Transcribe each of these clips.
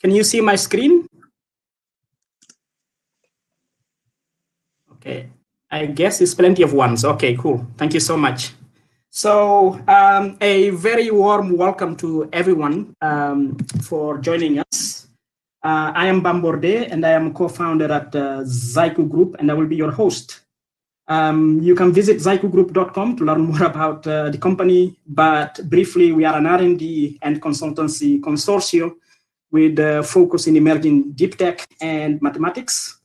Can you see my screen? Okay, I guess it's plenty of ones. Okay, cool. Thank you so much. So um, a very warm welcome to everyone um, for joining us. Uh, I am Bamborde and I am co-founder at uh, Zaiku Group and I will be your host. Um, you can visit zaikugroup.com to learn more about uh, the company, but briefly, we are an R&D and consultancy consortium with a focus in emerging deep tech and mathematics.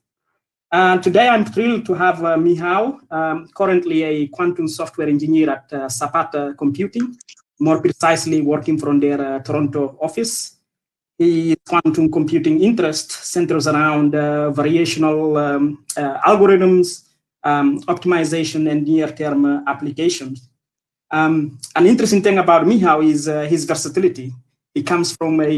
And today, I'm thrilled to have uh, Michał, um, currently a quantum software engineer at uh, Zapata Computing, more precisely working from their uh, Toronto office. His quantum computing interest centers around uh, variational um, uh, algorithms, um, optimization, and near-term uh, applications. Um, an interesting thing about Michał is his versatility. He comes from a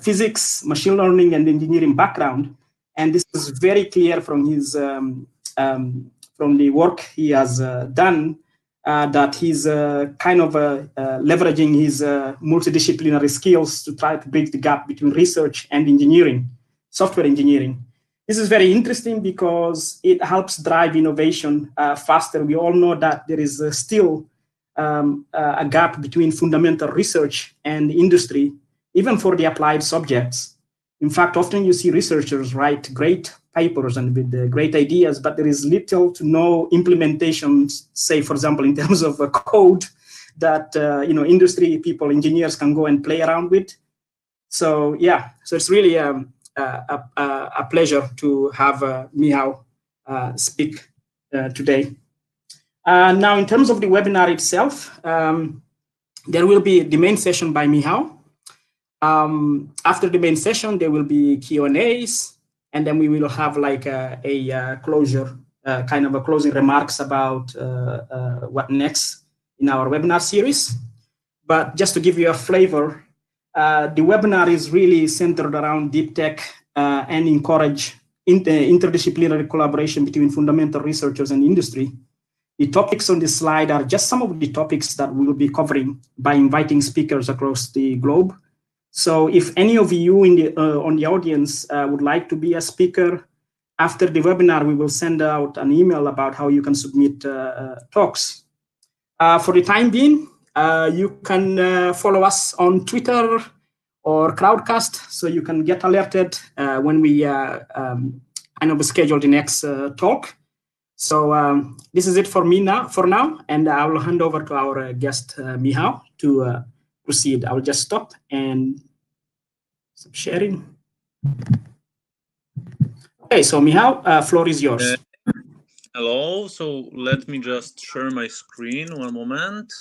physics, machine learning, and engineering background, and this is very clear from his um, um, from the work he has uh, done uh, that he's uh, kind of uh, uh, leveraging his uh, multidisciplinary skills to try to bridge the gap between research and engineering, software engineering. This is very interesting because it helps drive innovation faster. We all know that there is still um, a gap between fundamental research and industry, even for the applied subjects. In fact, often you see researchers write great papers and with uh, great ideas, but there is little to no implementation, say, for example, in terms of a code that uh, you know industry people, engineers can go and play around with. So yeah, so it's really um, a, a, a, pleasure to have uh, Michał uh, speak uh, today. Uh, now, in terms of the webinar itself, um, there will be the main session by Michał, um, after the main session, there will be Q and A's, and then we will have like a, a, closure, uh, kind of a closing remarks about uh, uh, what next in our webinar series. But just to give you a flavor, uh, the webinar is really centered around deep tech uh, and encourage inter interdisciplinary collaboration between fundamental researchers and industry. The topics on this slide are just some of the topics that we will be covering by inviting speakers across the globe. So if any of you in the, uh, on the audience uh, would like to be a speaker, after the webinar, we will send out an email about how you can submit uh, uh talks. Uh, for the time being, uh, you can follow us on Twitter or Crowdcast, so you can get alerted when we um, kind of schedule the next talk. So um, this is it for me now, for now, and I will hand over to our guest, Michał, to proceed. I will just stop and stop sharing. Okay, so Michał, uh, floor is yours. Uh, hello, so let me just share my screen one moment.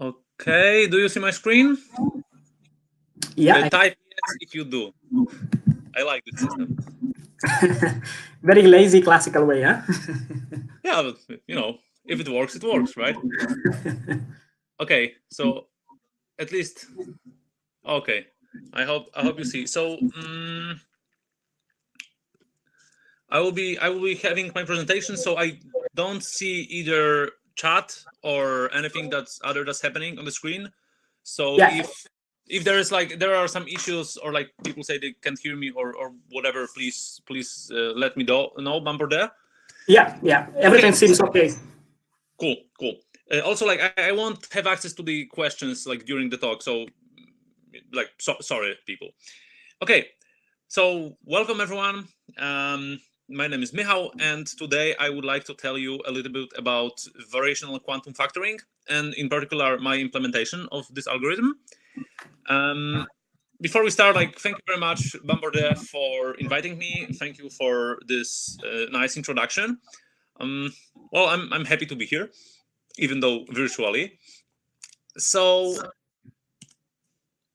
Okay, do you see my screen? Yeah. Uh, type yes if you do. I like this system. Very lazy classical way, huh? yeah, but you know, if it works, it works, right? okay, so at least okay. I hope I hope you see. So um, I will be I will be having my presentation, so I don't see either chat or anything that's other that's happening on the screen. So yeah. if if there is like there are some issues or like people say they can't hear me or or whatever please please uh, let me know know bumper there? Yeah yeah. Everything okay. seems okay. Cool cool. Uh, also like I, I won't have access to the questions like during the talk so like so, sorry people. Okay so welcome everyone. Um my name is Michał, and today I would like to tell you a little bit about variational quantum factoring, and in particular, my implementation of this algorithm. Um, before we start, like, thank you very much, Bamborde, for inviting me. Thank you for this uh, nice introduction. Um, well, I'm, I'm happy to be here, even though virtually. So,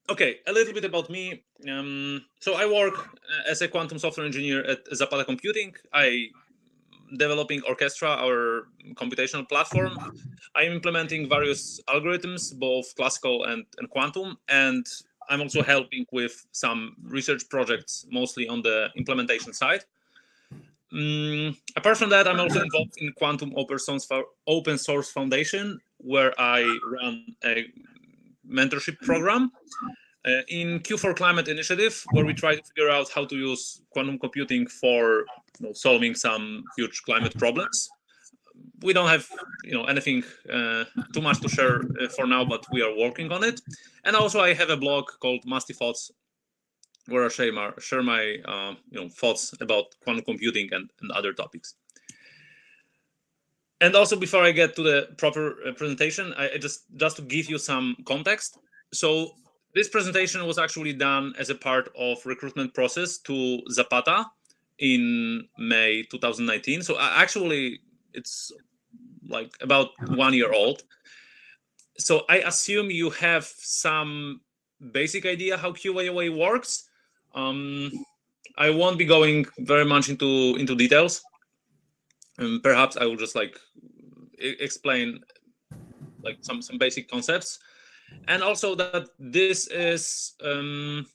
okay, a little bit about me. Um, so I work uh, as a quantum software engineer at Zapata Computing. I developing Orchestra, our computational platform. I'm implementing various algorithms, both classical and, and quantum, and I'm also helping with some research projects, mostly on the implementation side. um, apart from that, I'm also involved in Quantum Open Source, Open Source Foundation, where I run a mentorship program uh, in Q4 Climate Initiative, where we try to figure out how to use quantum computing for you know, solving some huge climate problems. We don't have you know anything uh, too much to share uh, for now, but we are working on it. And also, I have a blog called Musty Thoughts, where I share my, share my uh, you know thoughts about quantum computing and, and other topics. And also, before I get to the proper uh, presentation, I, I just just to give you some context. So this presentation was actually done as a part of recruitment process to Zapata in May 2019. So actually, it's like about one year old. So I assume you have some basic idea how QAOA works. Um, I won't be going very much into into details. Um, perhaps I will just like explain like some some basic concepts and also that this is um,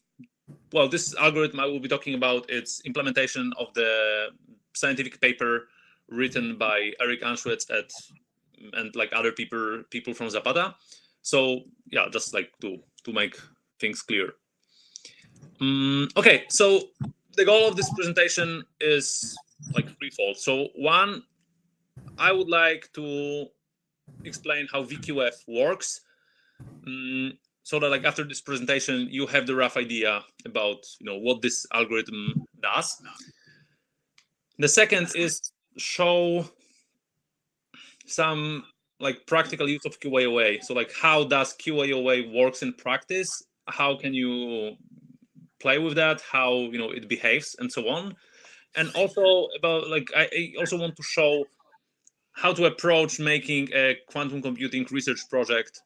well this algorithm i will be talking about its implementation of the scientific paper written by eric anschuetz at and like other people people from zapata. So yeah just like to to make things clear. Um, okay so the goal of this presentation is like threefold. So one i would like to explain how vqf works. Um, so that like after this presentation you have the rough idea about you know what this algorithm does the second is show some like practical use of QAOA. So like how does QAOA works in practice? How can you play with that? How you know it behaves and so on. And also about like I also want to show how to approach making a quantum computing research project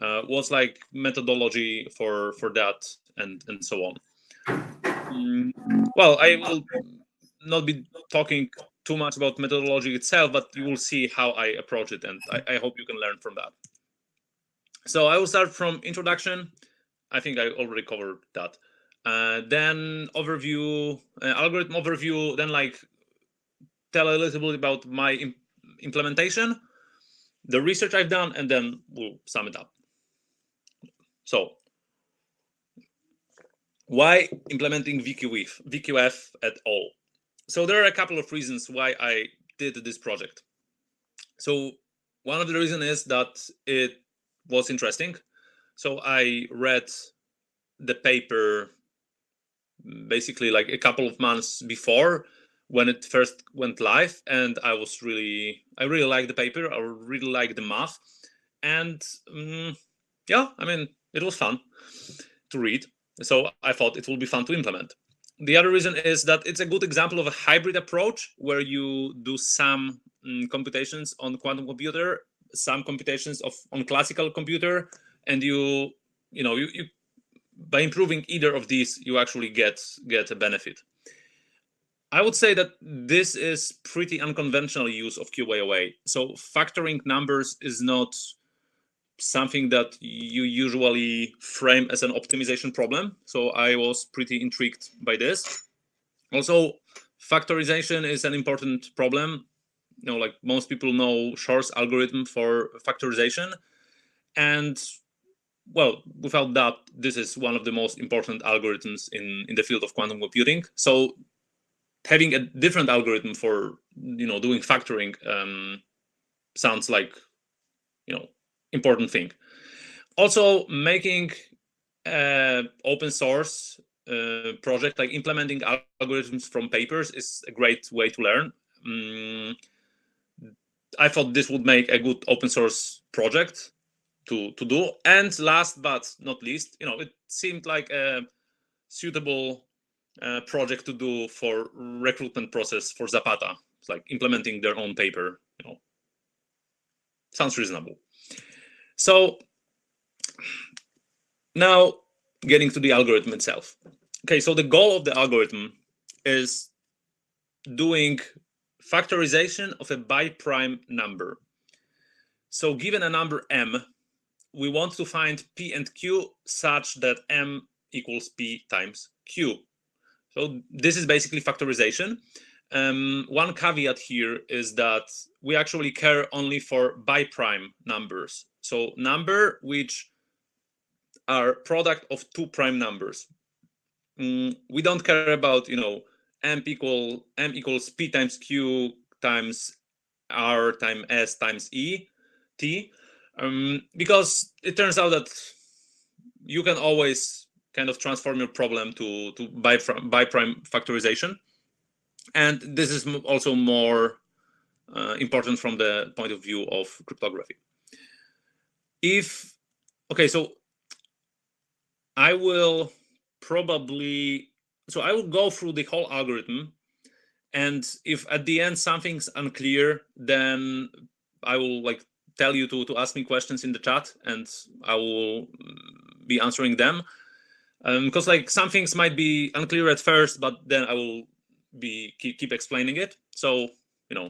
uh, what's like methodology for for that and and so on. Mm, well i will not be talking too much about methodology itself but you will see how i approach it and i, I hope you can learn from that. So i will start from introduction. I think i already covered that. Uh, then overview uh, algorithm overview then like tell a little bit about my Im implementation the research i've done and then we'll sum it up so why implementing VQF, VQF at all? So there are a couple of reasons why I did this project. So one of the reasons is that it was interesting. So I read the paper basically like a couple of months before when it first went live and i was really i really liked the paper i really liked the math and um, yeah i mean it was fun to read. So I thought it will be fun to implement. The other reason is that it's a good example of a hybrid approach where you do some um, computations on quantum computer, some computations of on classical computer, and you you know you, you by improving either of these you actually get get a benefit. I would say that this is pretty unconventional use of QAOA. So factoring numbers is not something that you usually frame as an optimization problem. So I was pretty intrigued by this. Also, factorization is an important problem. You know, like most people know Shor's algorithm for factorization. And well, without that, this is one of the most important algorithms in, in the field of quantum computing. So having a different algorithm for you know doing factoring um, sounds like you know important thing. Also, making uh, open source uh, project like implementing algorithms from papers is a great way to learn. Um, I thought this would make a good open source project to to do. And last but not least, you know, it seemed like a suitable uh, project to do for recruitment process for Zapata. It's like implementing their own paper. You know, sounds reasonable. So now getting to the algorithm itself. Okay, so the goal of the algorithm is doing factorization of a biprime number. So given a number m, we want to find p and q such that m equals p times q. So this is basically factorization. um, one caveat here is that we actually care only for biprime numbers. So number which are product of two prime numbers. Mm, we don't care about, you know, m equal m equals p times q times r times s times e t. Um, because it turns out that you can always kind of transform your problem to to biprime factorization. And this is also more uh, important from the point of view of cryptography if okay so i will probably so i will go through the whole algorithm and if at the end something's unclear then i will like tell you to to ask me questions in the chat and i will be answering them. Um because um, like some things might be unclear at first but then i will be keep, keep explaining it. So you know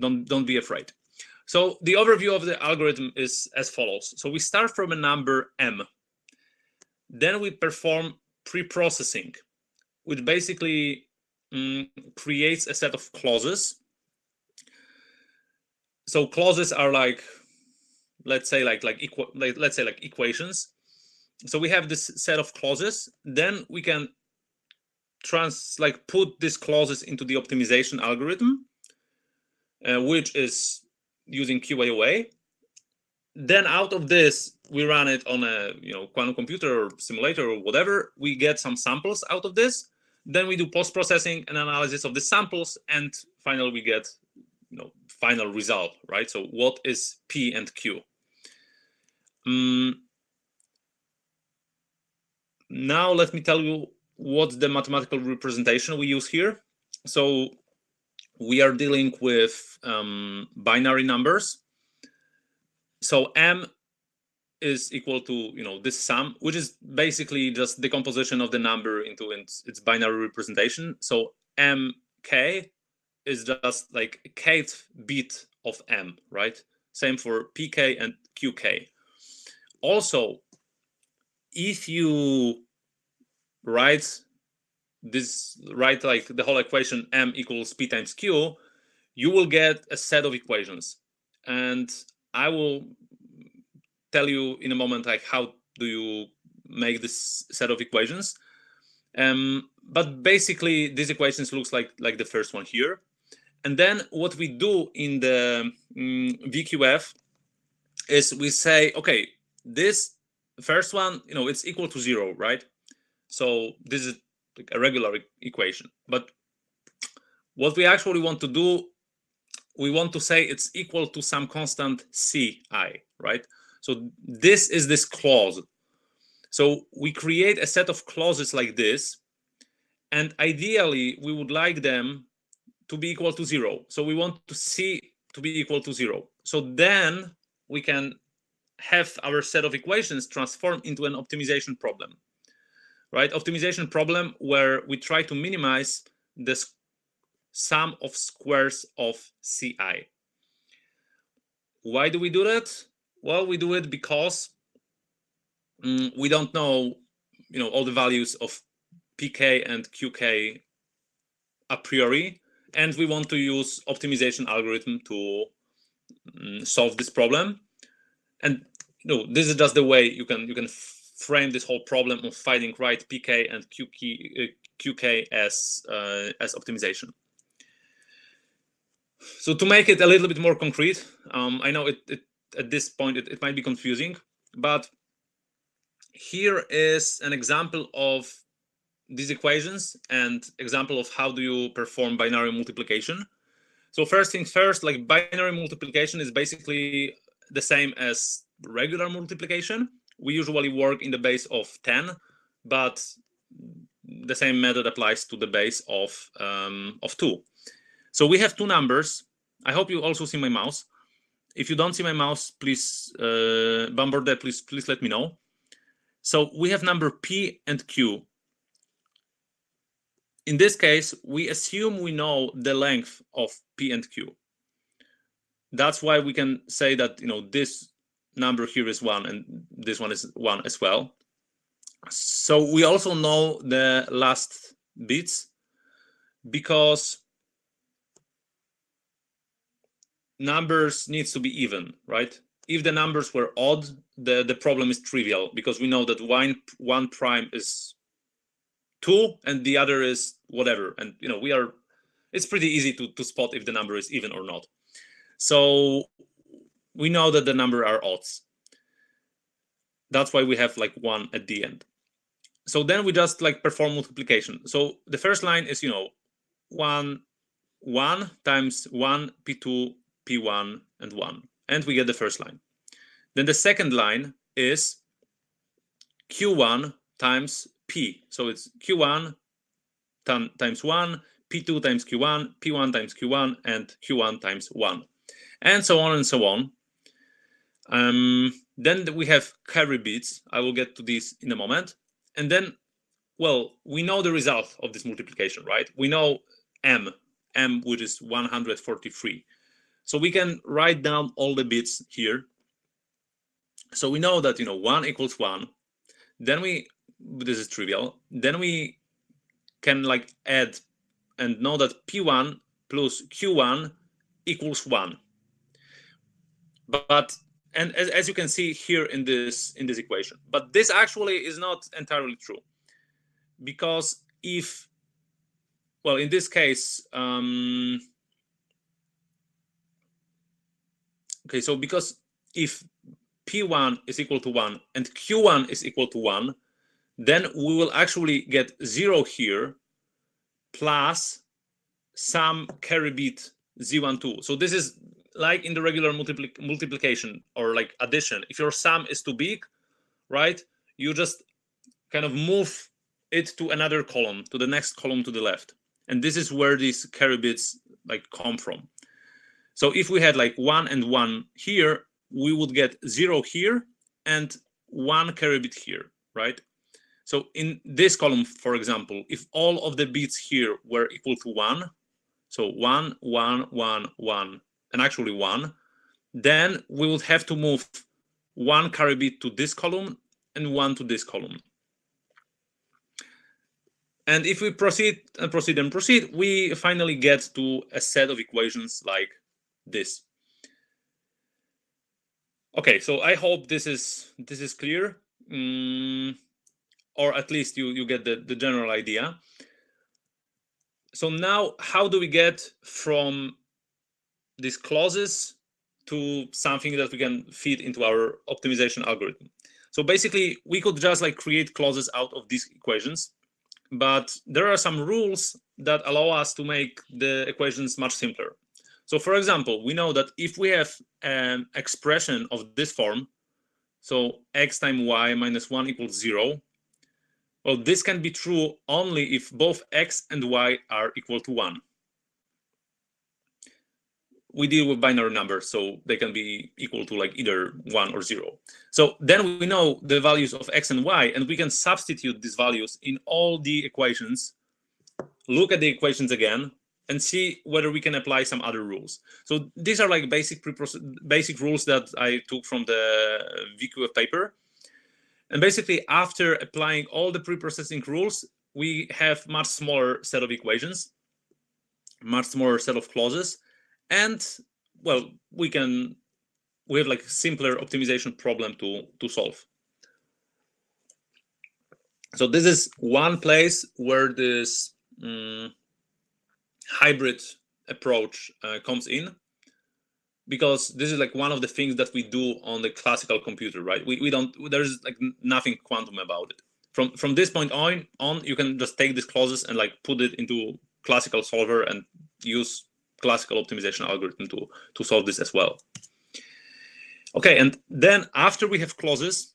don't don't be afraid so the overview of the algorithm is as follows. So we start from a number m. Then we perform pre-processing which basically um, creates a set of clauses. So clauses are like let's say like like equal like, let's say like equations. So we have this set of clauses. Then we can trans like put these clauses into the optimization algorithm uh, which is using QAOA then out of this we run it on a you know quantum computer or simulator or whatever. We get some samples out of this. Then we do post-processing and analysis of the samples and finally we get you know final result right? So what is p and q? Um, now let me tell you what's the mathematical representation we use here. So we are dealing with um, binary numbers. So m is equal to you know this sum which is basically just decomposition of the number into its, its binary representation. So mk is just like kth bit of m right? Same for pk and qk. Also if you write this write like the whole equation m equals p times q you will get a set of equations. And i will tell you in a moment like how do you make this set of equations. Um, but basically these equations looks like like the first one here. And then what we do in the um, vqf is we say okay this first one you know it's equal to zero right? So this is like a regular equation but what we actually want to do we want to say it's equal to some constant ci right so this is this clause. So we create a set of clauses like this, and ideally we would like them to be equal to zero. So we want to see to be equal to zero. So then we can have our set of equations transform into an optimization problem, right? Optimization problem where we try to minimize the sum of squares of CI. Why do we do that? Well, we do it because um, we don't know, you know, all the values of pk and qk a priori, and we want to use optimization algorithm to um, solve this problem. And you know, this is just the way you can you can frame this whole problem of finding right pk and qk, uh, qk as uh, as optimization. So to make it a little bit more concrete, um, I know it, it at this point it, it might be confusing, but here is an example of these equations and example of how do you perform binary multiplication. So first things first, like binary multiplication is basically the same as regular multiplication. We usually work in the base of 10, but the same method applies to the base of, um, of 2. So we have two numbers. I hope you also see my mouse. If you don't see my mouse, please, uh, Bamborde, please, please let me know. So we have number P and Q. In this case, we assume we know the length of P and Q. That's why we can say that, you know, this number here is one and this one is one as well. So we also know the last bits because numbers needs to be even, right? If the numbers were odd, the, the problem is trivial because we know that one, one prime is two and the other is whatever. And, you know, we are, it's pretty easy to, to spot if the number is even or not. So we know that the number are odds. That's why we have like one at the end. So then we just like perform multiplication. So the first line is, you know, one, one times one, P2, P1, and one. And we get the first line. Then the second line is Q1 times P. So it's Q1 times 1, P2 times Q1, P1 times Q1, and Q1 times 1. And so on and so on. Um, then we have carry bits. I will get to this in a moment. And then, well, we know the result of this multiplication, right? We know M, M which is 143. So we can write down all the bits here. So we know that, you know, 1 equals 1. Then we, this is trivial. Then we can like add and know that P1 plus Q1 equals 1. But and as, as you can see here in this in this equation. But this actually is not entirely true because if well in this case um okay so because if p1 is equal to 1 and q1 is equal to 1 then we will actually get 0 here plus some carry bit z12 so this is like in the regular multipli multiplication or like addition, if your sum is too big, right, you just kind of move it to another column, to the next column to the left. And this is where these carry bits like come from. So if we had like one and one here, we would get zero here and one carry bit here, right? So in this column, for example, if all of the bits here were equal to one, so one, one, one, one, and actually one, then we would have to move one carry bit to this column and one to this column. And if we proceed and proceed and proceed, we finally get to a set of equations like this. Okay, so I hope this is this is clear, mm, or at least you you get the, the general idea. So now, how do we get from these clauses to something that we can feed into our optimization algorithm. So basically, we could just like create clauses out of these equations, but there are some rules that allow us to make the equations much simpler. So for example, we know that if we have an expression of this form, so x times y minus 1 equals 0, well, this can be true only if both x and y are equal to 1 we deal with binary numbers, so they can be equal to like either one or zero. So then we know the values of x and y, and we can substitute these values in all the equations, look at the equations again, and see whether we can apply some other rules. So these are like basic basic rules that I took from the VQF paper. And basically, after applying all the pre-processing rules, we have much smaller set of equations, much smaller set of clauses, and well we can we have like simpler optimization problem to to solve. So this is one place where this um, hybrid approach uh, comes in. Because this is like one of the things that we do on the classical computer right? We, we don't there's like nothing quantum about it. From from this point on on you can just take these clauses and like put it into classical solver and use classical optimization algorithm to, to solve this as well. Okay, and then after we have clauses,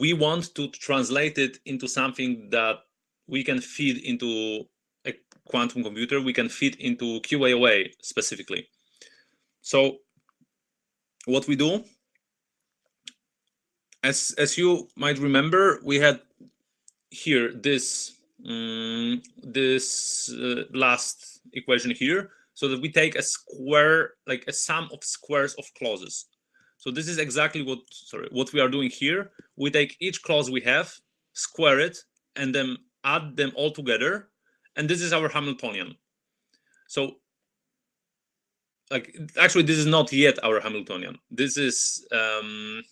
we want to translate it into something that we can feed into a quantum computer, we can feed into QAOA specifically. So what we do, as, as you might remember, we had here this um, this uh, last equation here so that we take a square, like a sum of squares of clauses. So this is exactly what, sorry, what we are doing here. We take each clause we have, square it, and then add them all together. And this is our Hamiltonian. So like actually this is not yet our Hamiltonian. This is um,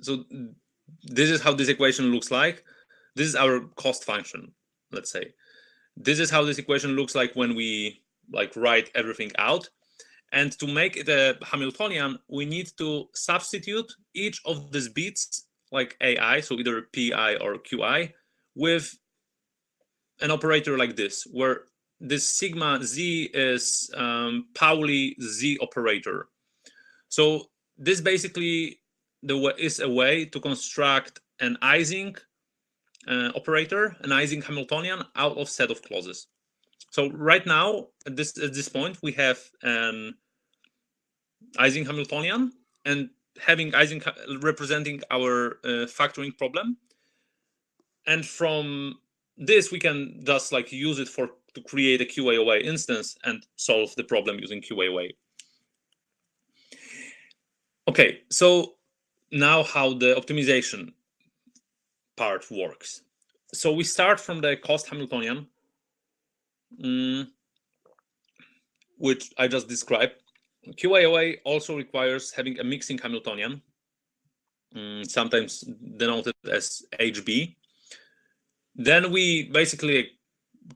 so this is how this equation looks like. This is our cost function, let's say. This is how this equation looks like when we like write everything out. And to make it a Hamiltonian, we need to substitute each of these bits, like AI, so either PI or QI, with an operator like this, where this sigma z is um, Pauli z operator. So this basically the is a way to construct an Ising uh, operator, an Ising Hamiltonian out of set of clauses. So right now, at this at this point, we have an Ising Hamiltonian and having Ising representing our uh, factoring problem. And from this, we can just like use it for to create a QAOA instance and solve the problem using QAOA. Okay, so now how the optimization part works. So we start from the cost Hamiltonian, um, which I just described. QAOA also requires having a mixing Hamiltonian, um, sometimes denoted as HB. Then we basically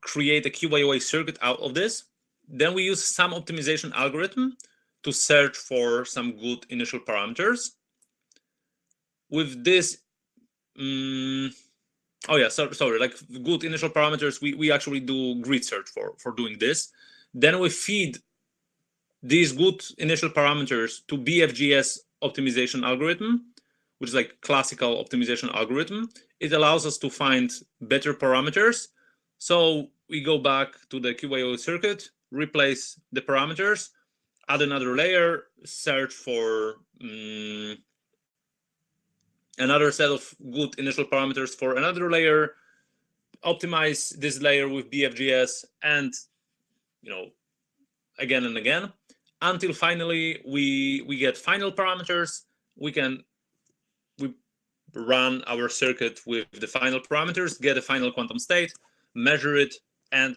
create a QAOA circuit out of this. Then we use some optimization algorithm to search for some good initial parameters. With this, um, oh yeah, so, sorry, like good initial parameters, we, we actually do grid search for, for doing this. Then we feed these good initial parameters to BFGS optimization algorithm, which is like classical optimization algorithm. It allows us to find better parameters so we go back to the QAO circuit, replace the parameters, add another layer, search for um, another set of good initial parameters for another layer, optimize this layer with BFGS, and you know, again and again, until finally we we get final parameters. We can we run our circuit with the final parameters, get a final quantum state, measure it, and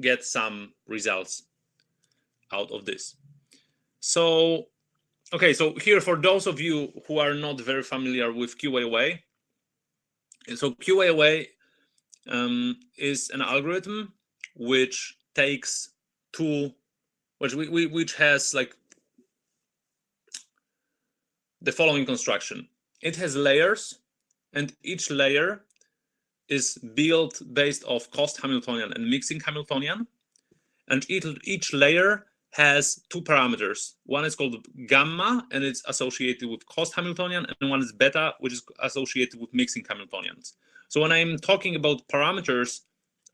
get some results out of this. So, okay, so here for those of you who are not very familiar with QAOA, so QAOA um, is an algorithm which takes two, which we, we which has like the following construction. It has layers, and each layer is built based off cost Hamiltonian and mixing Hamiltonian. And each, each layer has two parameters. One is called gamma, and it's associated with cost Hamiltonian, and one is beta, which is associated with mixing Hamiltonians. So when I'm talking about parameters,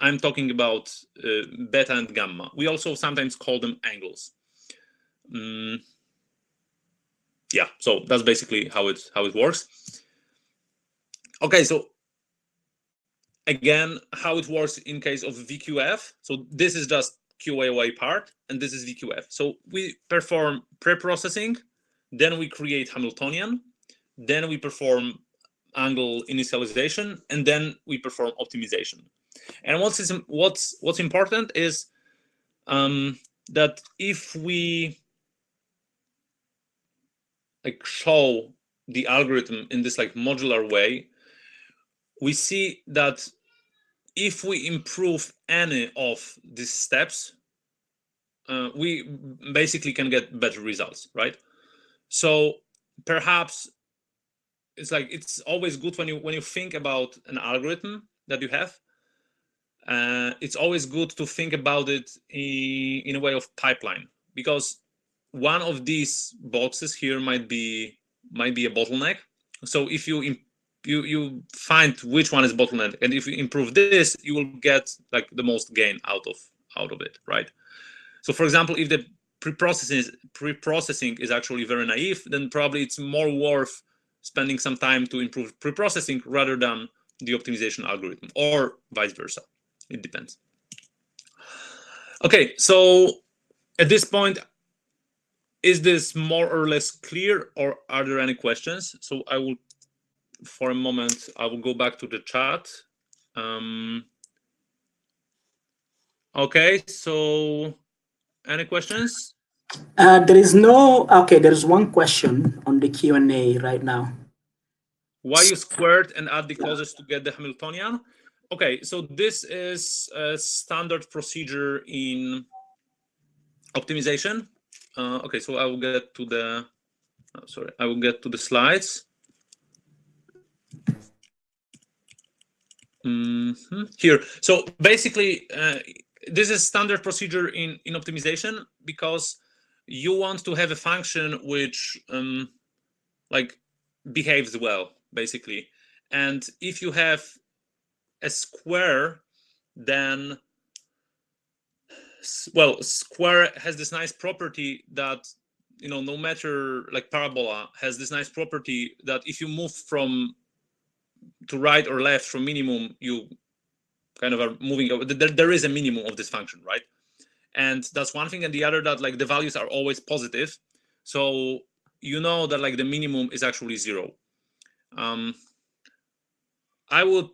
I'm talking about uh, beta and gamma. We also sometimes call them angles. Mm. Yeah, so that's basically how it how it works. Okay, so again, how it works in case of VQF. So this is just QAOA part, and this is VQF. So we perform pre-processing, then we create Hamiltonian, then we perform angle initialization, and then we perform optimization. And what's what's what's important is um, that if we like show the algorithm in this like modular way, we see that if we improve any of these steps, uh, we basically can get better results, right? So perhaps it's like it's always good when you when you think about an algorithm that you have. Uh, it's always good to think about it in, in a way of pipeline because one of these boxes here might be might be a bottleneck. So if you you you find which one is bottleneck. And if you improve this you will get like the most gain out of out of it right? So for example if the pre-processing is, pre-processing is actually very naive then probably it's more worth spending some time to improve pre-processing rather than the optimization algorithm or vice versa. It depends. Okay so at this point is this more or less clear or are there any questions? So i will for a moment, I will go back to the chat. Um, okay, so any questions? Uh, there is no, okay, there is one question on the Q&A right now. Why you squared and add the clauses to get the Hamiltonian? Okay, so this is a standard procedure in optimization. Uh, okay, so I will get to the, oh, sorry, I will get to the slides. Mm -hmm. Here, so basically, uh, this is standard procedure in in optimization because you want to have a function which um, like behaves well, basically. And if you have a square, then well, square has this nice property that you know no matter like parabola has this nice property that if you move from to right or left from minimum you kind of are moving there, there is a minimum of this function right? And that's one thing and the other that like the values are always positive. So you know that like the minimum is actually zero. Um i would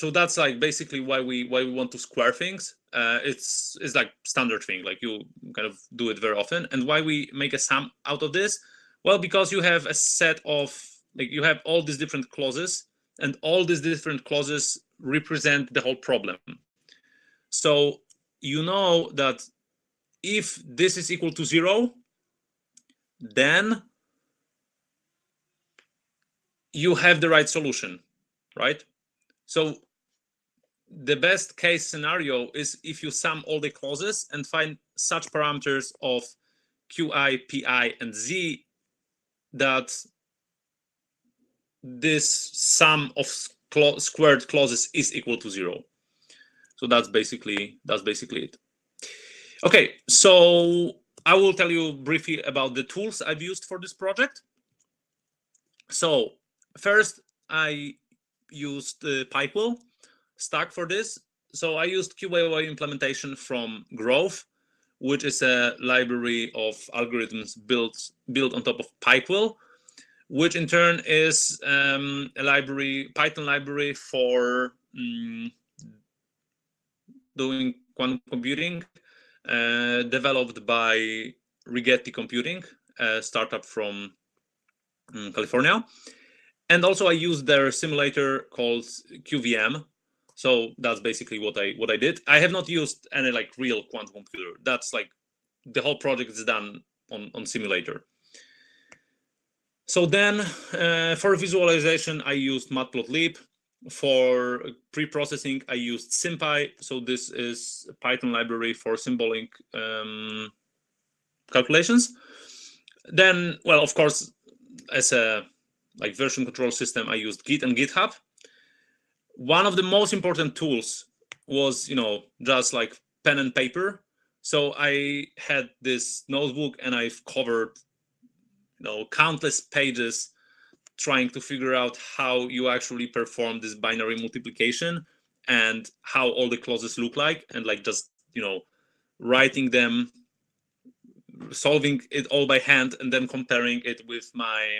so that's like basically why we why we want to square things. Uh, it's it's like standard thing like you kind of do it very often. And why we make a sum out of this? Well because you have a set of like you have all these different clauses and all these different clauses represent the whole problem. So you know that if this is equal to zero then you have the right solution right? So the best case scenario is if you sum all the clauses and find such parameters of qi, pi, and z that this sum of squared clauses is equal to zero. So that's basically that's basically it. Okay, so I will tell you briefly about the tools I've used for this project. So first, I used uh, PyQuil stack for this. So I used QAOA implementation from Grove, which is a library of algorithms built built on top of PyQuil, which in turn is um, a library, Python library for um, doing quantum computing, uh, developed by Rigetti Computing, a startup from um, California. And also I used their simulator called QVM, so that's basically what I what I did. I have not used any like real quantum computer. That's like the whole project is done on on simulator. So then uh, for visualization, I used matplotlib. For pre-processing, I used SymPy. So this is a Python library for symbolic um, calculations. Then, well, of course, as a like version control system, I used Git and GitHub one of the most important tools was you know just like pen and paper so i had this notebook and i've covered you know countless pages trying to figure out how you actually perform this binary multiplication and how all the clauses look like and like just you know writing them solving it all by hand and then comparing it with my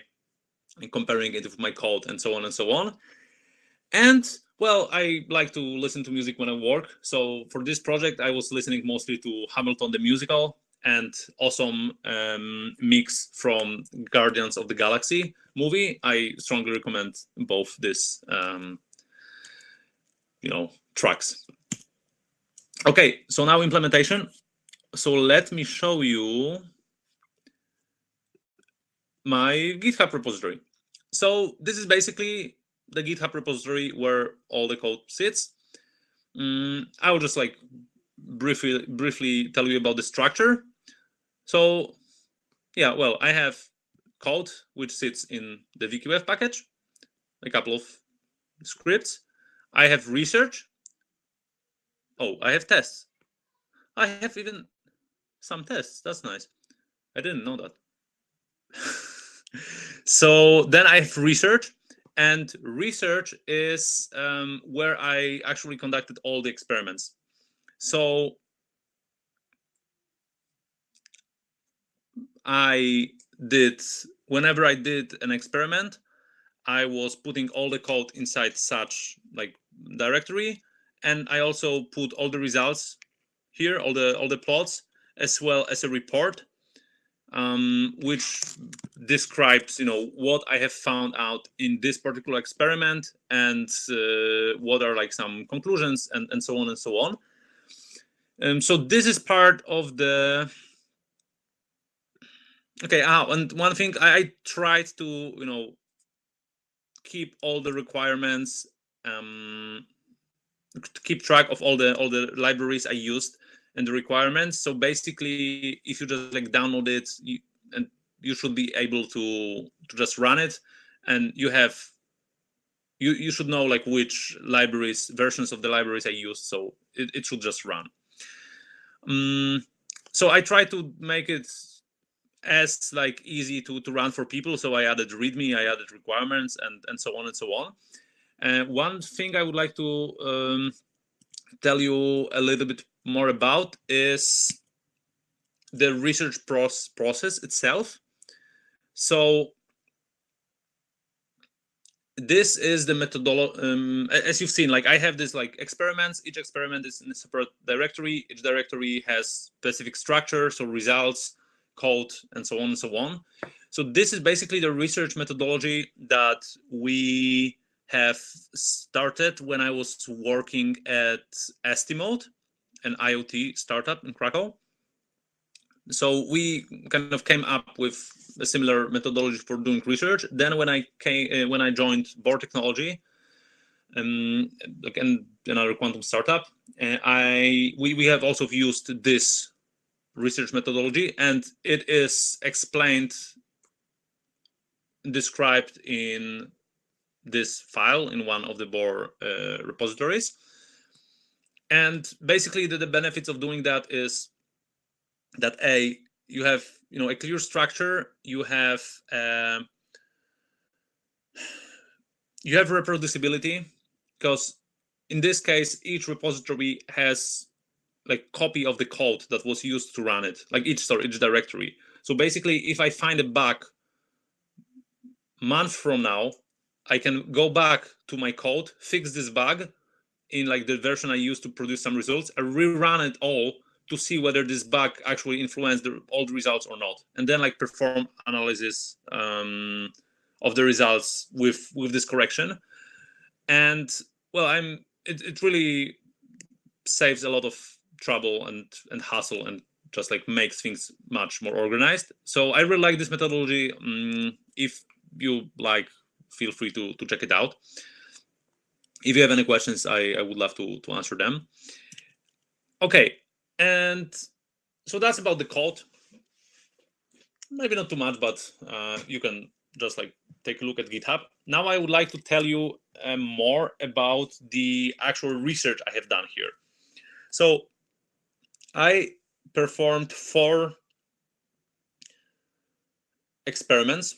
and comparing it with my code and so on and so on and well, I like to listen to music when I work. So for this project, I was listening mostly to Hamilton the musical and awesome um, mix from Guardians of the Galaxy movie. I strongly recommend both this, um, you know, tracks. Okay, so now implementation. So let me show you my GitHub repository. So this is basically the GitHub repository where all the code sits. Mm, I will just like briefly briefly tell you about the structure. So yeah, well, I have code which sits in the VQF package, a couple of scripts. I have research. Oh, I have tests. I have even some tests. That's nice. I didn't know that. so then I have research and research is um, where I actually conducted all the experiments. So I did, whenever I did an experiment, I was putting all the code inside such like directory. And I also put all the results here, all the all the plots, as well as a report, um, which describes, you know, what I have found out in this particular experiment and uh, what are like some conclusions and and so on and so on. Um, so this is part of the okay ah, and one thing I, I tried to you know keep all the requirements um keep track of all the all the libraries i used and the requirements. So basically if you just like download it you, and you should be able to to just run it. And you have you you should know like which libraries versions of the libraries i used so it, it should just run. Um, so i try to make it as like easy to, to run for people. So I added README, I added requirements, and and so on and so on. And one thing I would like to um, tell you a little bit more about is the research process process itself. So this is the methodology um, as you've seen like i have this like experiments each experiment is in a separate directory each directory has specific structure so results code, and so on and so on. So this is basically the research methodology that we have started when I was working at Estimote, an IoT startup in Krakow. So we kind of came up with a similar methodology for doing research. Then when I came, uh, when I joined Bohr Technology, um, again another quantum startup, uh, I we, we have also used this research methodology, and it is explained, described in this file in one of the Bohr uh, repositories. And basically, the, the benefits of doing that is that a you have you know a clear structure, you have uh, you have reproducibility because in this case each repository has like copy of the code that was used to run it, like each sorry, each directory. So basically, if I find a bug month from now, I can go back to my code, fix this bug in like the version I used to produce some results, and rerun it all to see whether this bug actually influenced the, the results or not, and then like perform analysis um, of the results with with this correction. And well, I'm it, it really saves a lot of trouble and and hassle and just like makes things much more organized. So I really like this methodology. Um, if you like, feel free to to check it out. If you have any questions, I, I would love to to answer them. Okay, and so that's about the code. Maybe not too much, but uh, you can just like take a look at GitHub. Now I would like to tell you uh, more about the actual research I have done here. So I performed four experiments.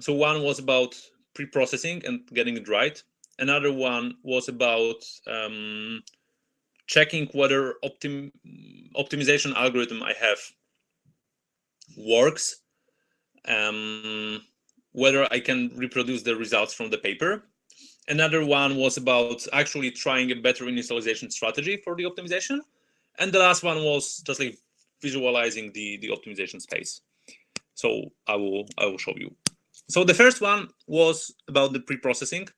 So one was about pre-processing and getting it right. Another one was about um, checking whether optim optimization algorithm I have works, um, whether I can reproduce the results from the paper. Another one was about actually trying a better initialization strategy for the optimization and the last one was just like visualizing the the optimization space. So i will i will show you. So the first one was about the pre-processing.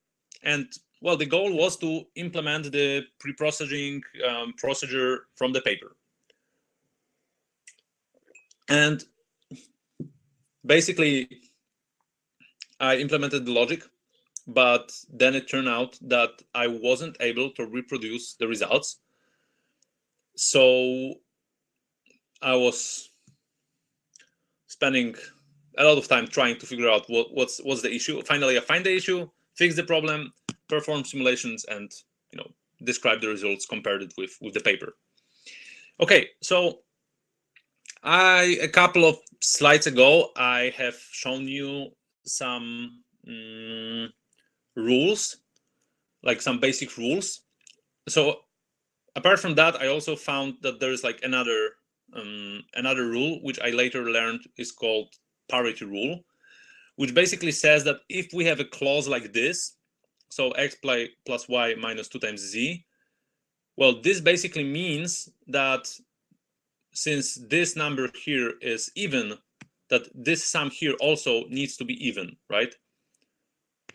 And well the goal was to implement the pre-processing um, procedure from the paper. And basically i implemented the logic but then it turned out that i wasn't able to reproduce the results so I was spending a lot of time trying to figure out what, what's what's the issue. Finally, I find the issue, fix the problem, perform simulations, and you know describe the results compared it with with the paper. Okay, so I a couple of slides ago I have shown you some um, rules, like some basic rules. So apart from that, I also found that there is like another um, another rule which I later learned is called parity rule, which basically says that if we have a clause like this, so x plus y minus two times z, well, this basically means that since this number here is even, that this sum here also needs to be even, right?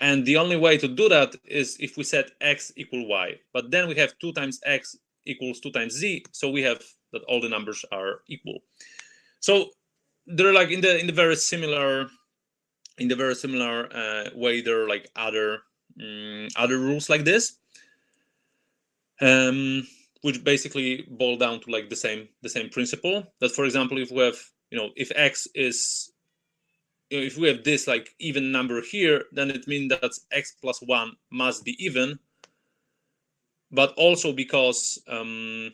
And the only way to do that is if we set x equal y. But then we have 2 times x equals 2 times z. So we have that all the numbers are equal. So they're like in the in the very similar in the very similar uh, way there are like other um, other rules like this um, which basically boil down to like the same the same principle that for example if we have you know if x is if we have this like even number here then it means that x plus 1 must be even but also because um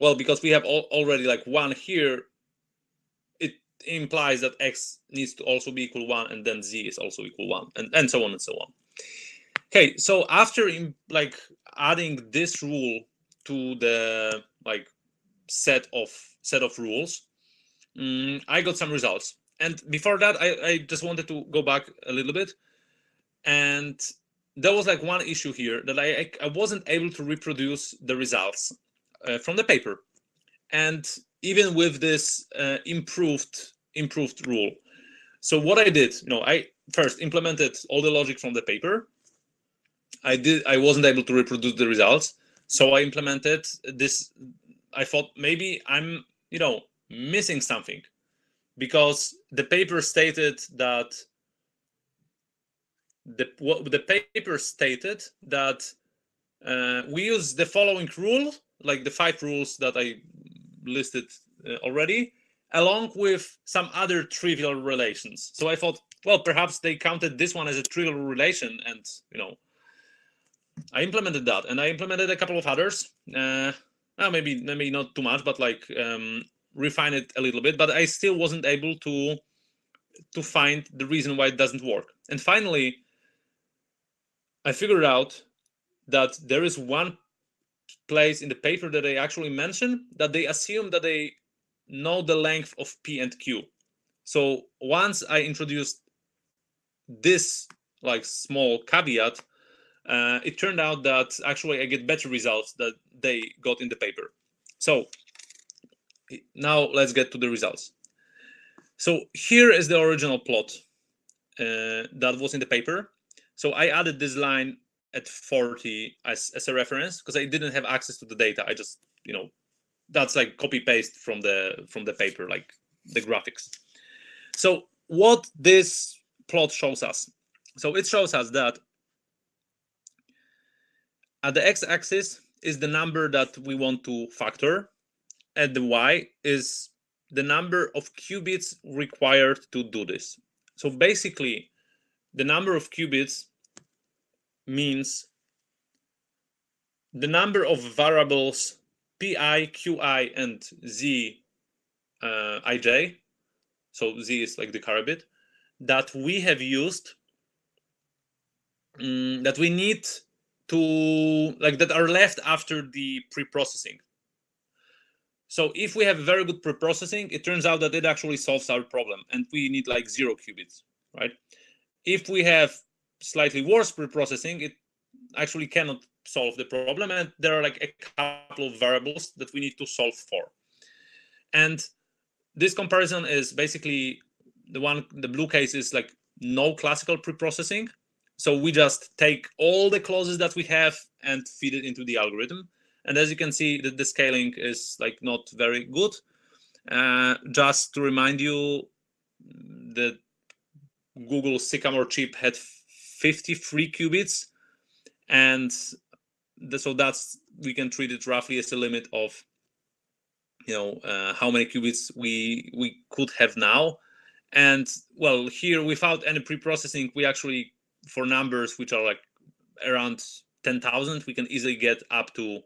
well because we have al- already like 1 here it implies that x needs to also be equal 1 and then z is also equal 1 and, and so on and so on. Okay so after in, like adding this rule to the like set of set of rules mm, i got some results. And before that I, I just wanted to go back a little bit and there was like one issue here that i i wasn't able to reproduce the results uh, from the paper and even with this uh, improved improved rule so what i did you know i first implemented all the logic from the paper I did I wasn't able to reproduce the results. So I implemented this. I thought maybe I'm, you know, missing something because the paper stated that the what the paper stated that uh, we use the following rule, like the five rules that I listed uh, already, along with some other trivial relations. So I thought, well, perhaps they counted this one as a trivial relation, and you know, I implemented that, and I implemented a couple of others. Uh, well, maybe maybe not too much, but like um, refine it a little bit. But I still wasn't able to to find the reason why it doesn't work. And finally, I figured out that there is one place in the paper that they actually mention that they assume that they know the length of P and Q. So once I introduced this like small caveat, uh, it turned out that actually I get better results that they got in the paper. So now let's get to the results. So here is the original plot uh, that was in the paper. So I added this line at 40 as, as a reference because I didn't have access to the data. I just, you know, that's like copy paste from the from the paper, like the graphics. So what this plot shows us? So it shows us that at the x-axis is the number that we want to factor. and the y is the number of qubits required to do this. So basically, the number of qubits means the number of variables pi, qi, and z uh, ij. So z is like the carry bit that we have used um, that we need to like that are left after the pre-processing so if we have very good pre-processing it turns out that it actually solves our problem and we need like zero qubits right if we have slightly worse pre-processing it actually cannot solve the problem and there are like a couple of variables that we need to solve for and this comparison is basically the one the blue case is like no classical pre-processing so we just take all the clauses that we have and feed it into the algorithm. And as you can see, the, the scaling is like not very good. Uh, just to remind you, the Google Sycamore chip had 53 qubits, and the, so that's we can treat it roughly as a limit of you know uh, how many qubits we we could have now. And well, here without any pre-processing, we actually for numbers which are like around 10,000, we can easily get up to, you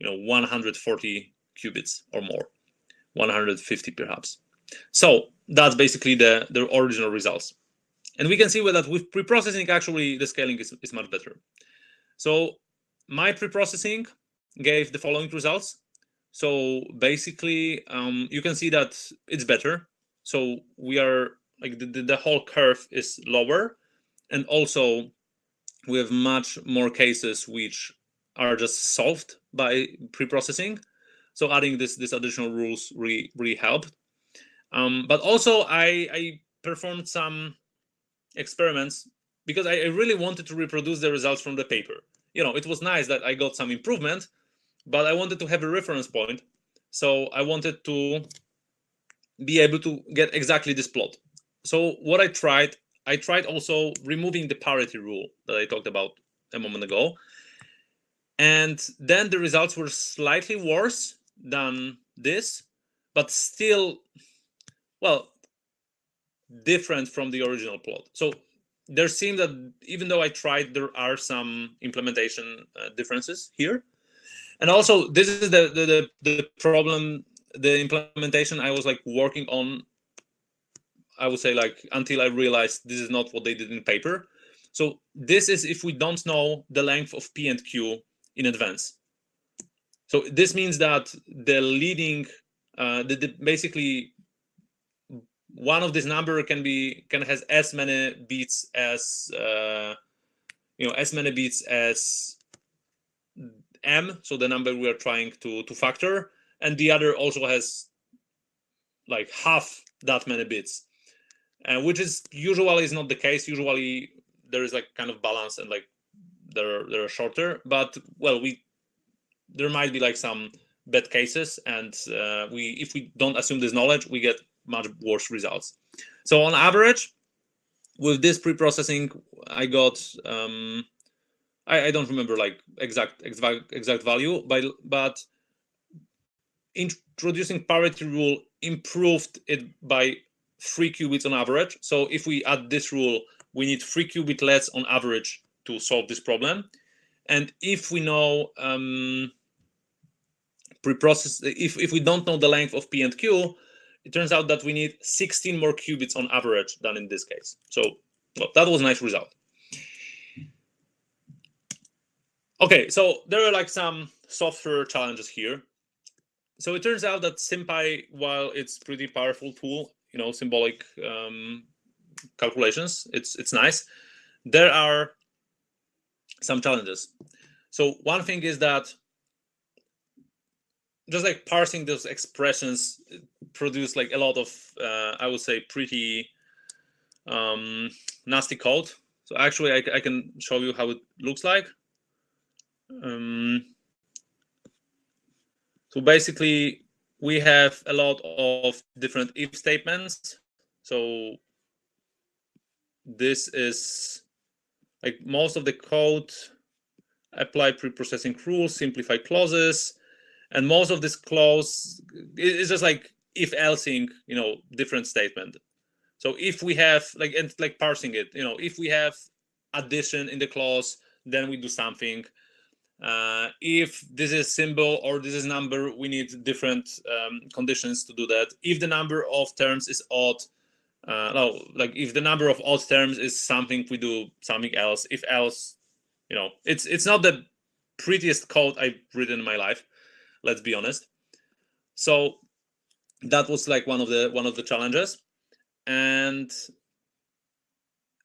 know, 140 qubits or more, 150 perhaps. So that's basically the, the original results. And we can see that with pre-processing, actually, the scaling is, is much better. So my pre-processing gave the following results. So basically, um, you can see that it's better. So we are like the, the, whole curve is lower and also we have much more cases which are just solved by pre-processing So adding this this additional rules really really helped. Um, but also I, I performed some experiments because I, really wanted to reproduce the results from the paper. You know, it was nice that I got some improvement, but I wanted to have a reference point. So I wanted to be able to get exactly this plot. So what I tried, I tried also removing the parity rule that I talked about a moment ago. And then the results were slightly worse than this, but still, well, different from the original plot. So there seemed that even though I tried, there are some implementation uh, differences here. And also, this is the, the, the, the problem, the implementation I was like working on, I would say like until I realized this is not what they did in paper. So this is if we don't know the length of P and Q in advance. So this means that the leading, uh, the, the basically one of this number can be can has as many bits as uh, you know as many bits as m so the number we are trying to to factor. And the other also has like half that many bits uh, which is usually is not the case. Usually there is like kind of balance and like they're they're shorter. But well we there might be like some bad cases. And uh, we if we don't assume this knowledge we get much worse results. So on average, with this pre-processing, I got um, I, I don't remember like exact exact exact value, but but introducing parity rule improved it by three qubits on average. So if we add this rule, we need three qubit less on average to solve this problem. And if we know um, pre-process, if, if we don't know the length of P and Q, it turns out that we need 16 more qubits on average than in this case. So well, that was a nice result. Okay, so there are like some software challenges here. So it turns out that SymPy, while it's pretty powerful tool, you know, symbolic um, calculations, it's it's nice. There are some challenges. So one thing is that just like parsing those expressions produce like a lot of uh, i would say pretty um, nasty code. So actually I, I, can show you how it looks like. Um, so basically we have a lot of different if statements. So this is like most of the code apply pre-processing rules simplify clauses and most of this clause is just like if elsing you know different statement. So if we have like and like parsing it you know if we have addition in the clause then we do something. Uh, if this is symbol or this is number we need different um, conditions to do that. If the number of terms is odd uh, no like if the number of odd terms is something we do something else. If else you know it's it's not the prettiest code i've written in my life let's be honest. So that was like one of the one of the challenges. And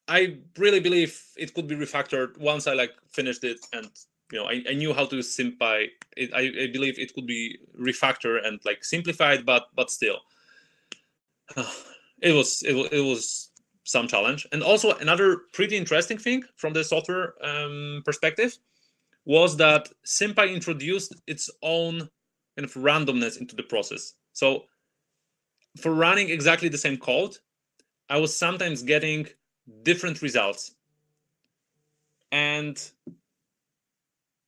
i really believe it could be refactored once i like finished it and you know i, I knew how to simplify it. I, I believe it could be refactored and like simplified but but still. It was it, it was some challenge. And also another pretty interesting thing from the software um, perspective was that SymPy introduced its own kind of randomness into the process. So for running exactly the same code, I was sometimes getting different results. And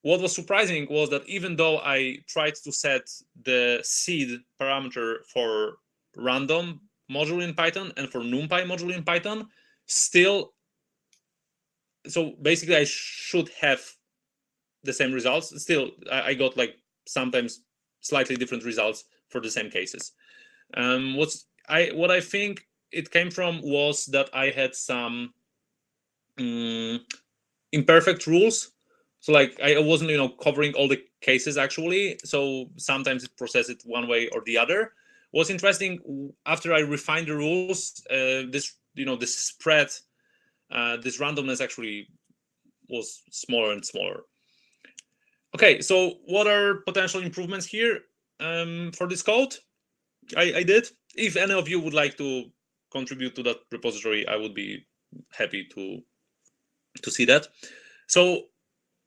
what was surprising was that even though I tried to set the seed parameter for random module in Python and for NumPy module in Python, still, so basically I should have the same results. Still, I, got like sometimes slightly different results for the same cases. Um, what's I what I think it came from was that I had some um, imperfect rules. So like I wasn't you know covering all the cases actually. So sometimes it processed it one way or the other. What's interesting after I refined the rules, uh, this you know this spread, uh, this randomness actually was smaller and smaller. Okay, so what are potential improvements here? um, for this code. I, I did. If any of you would like to contribute to that repository, I would be happy to to see that. So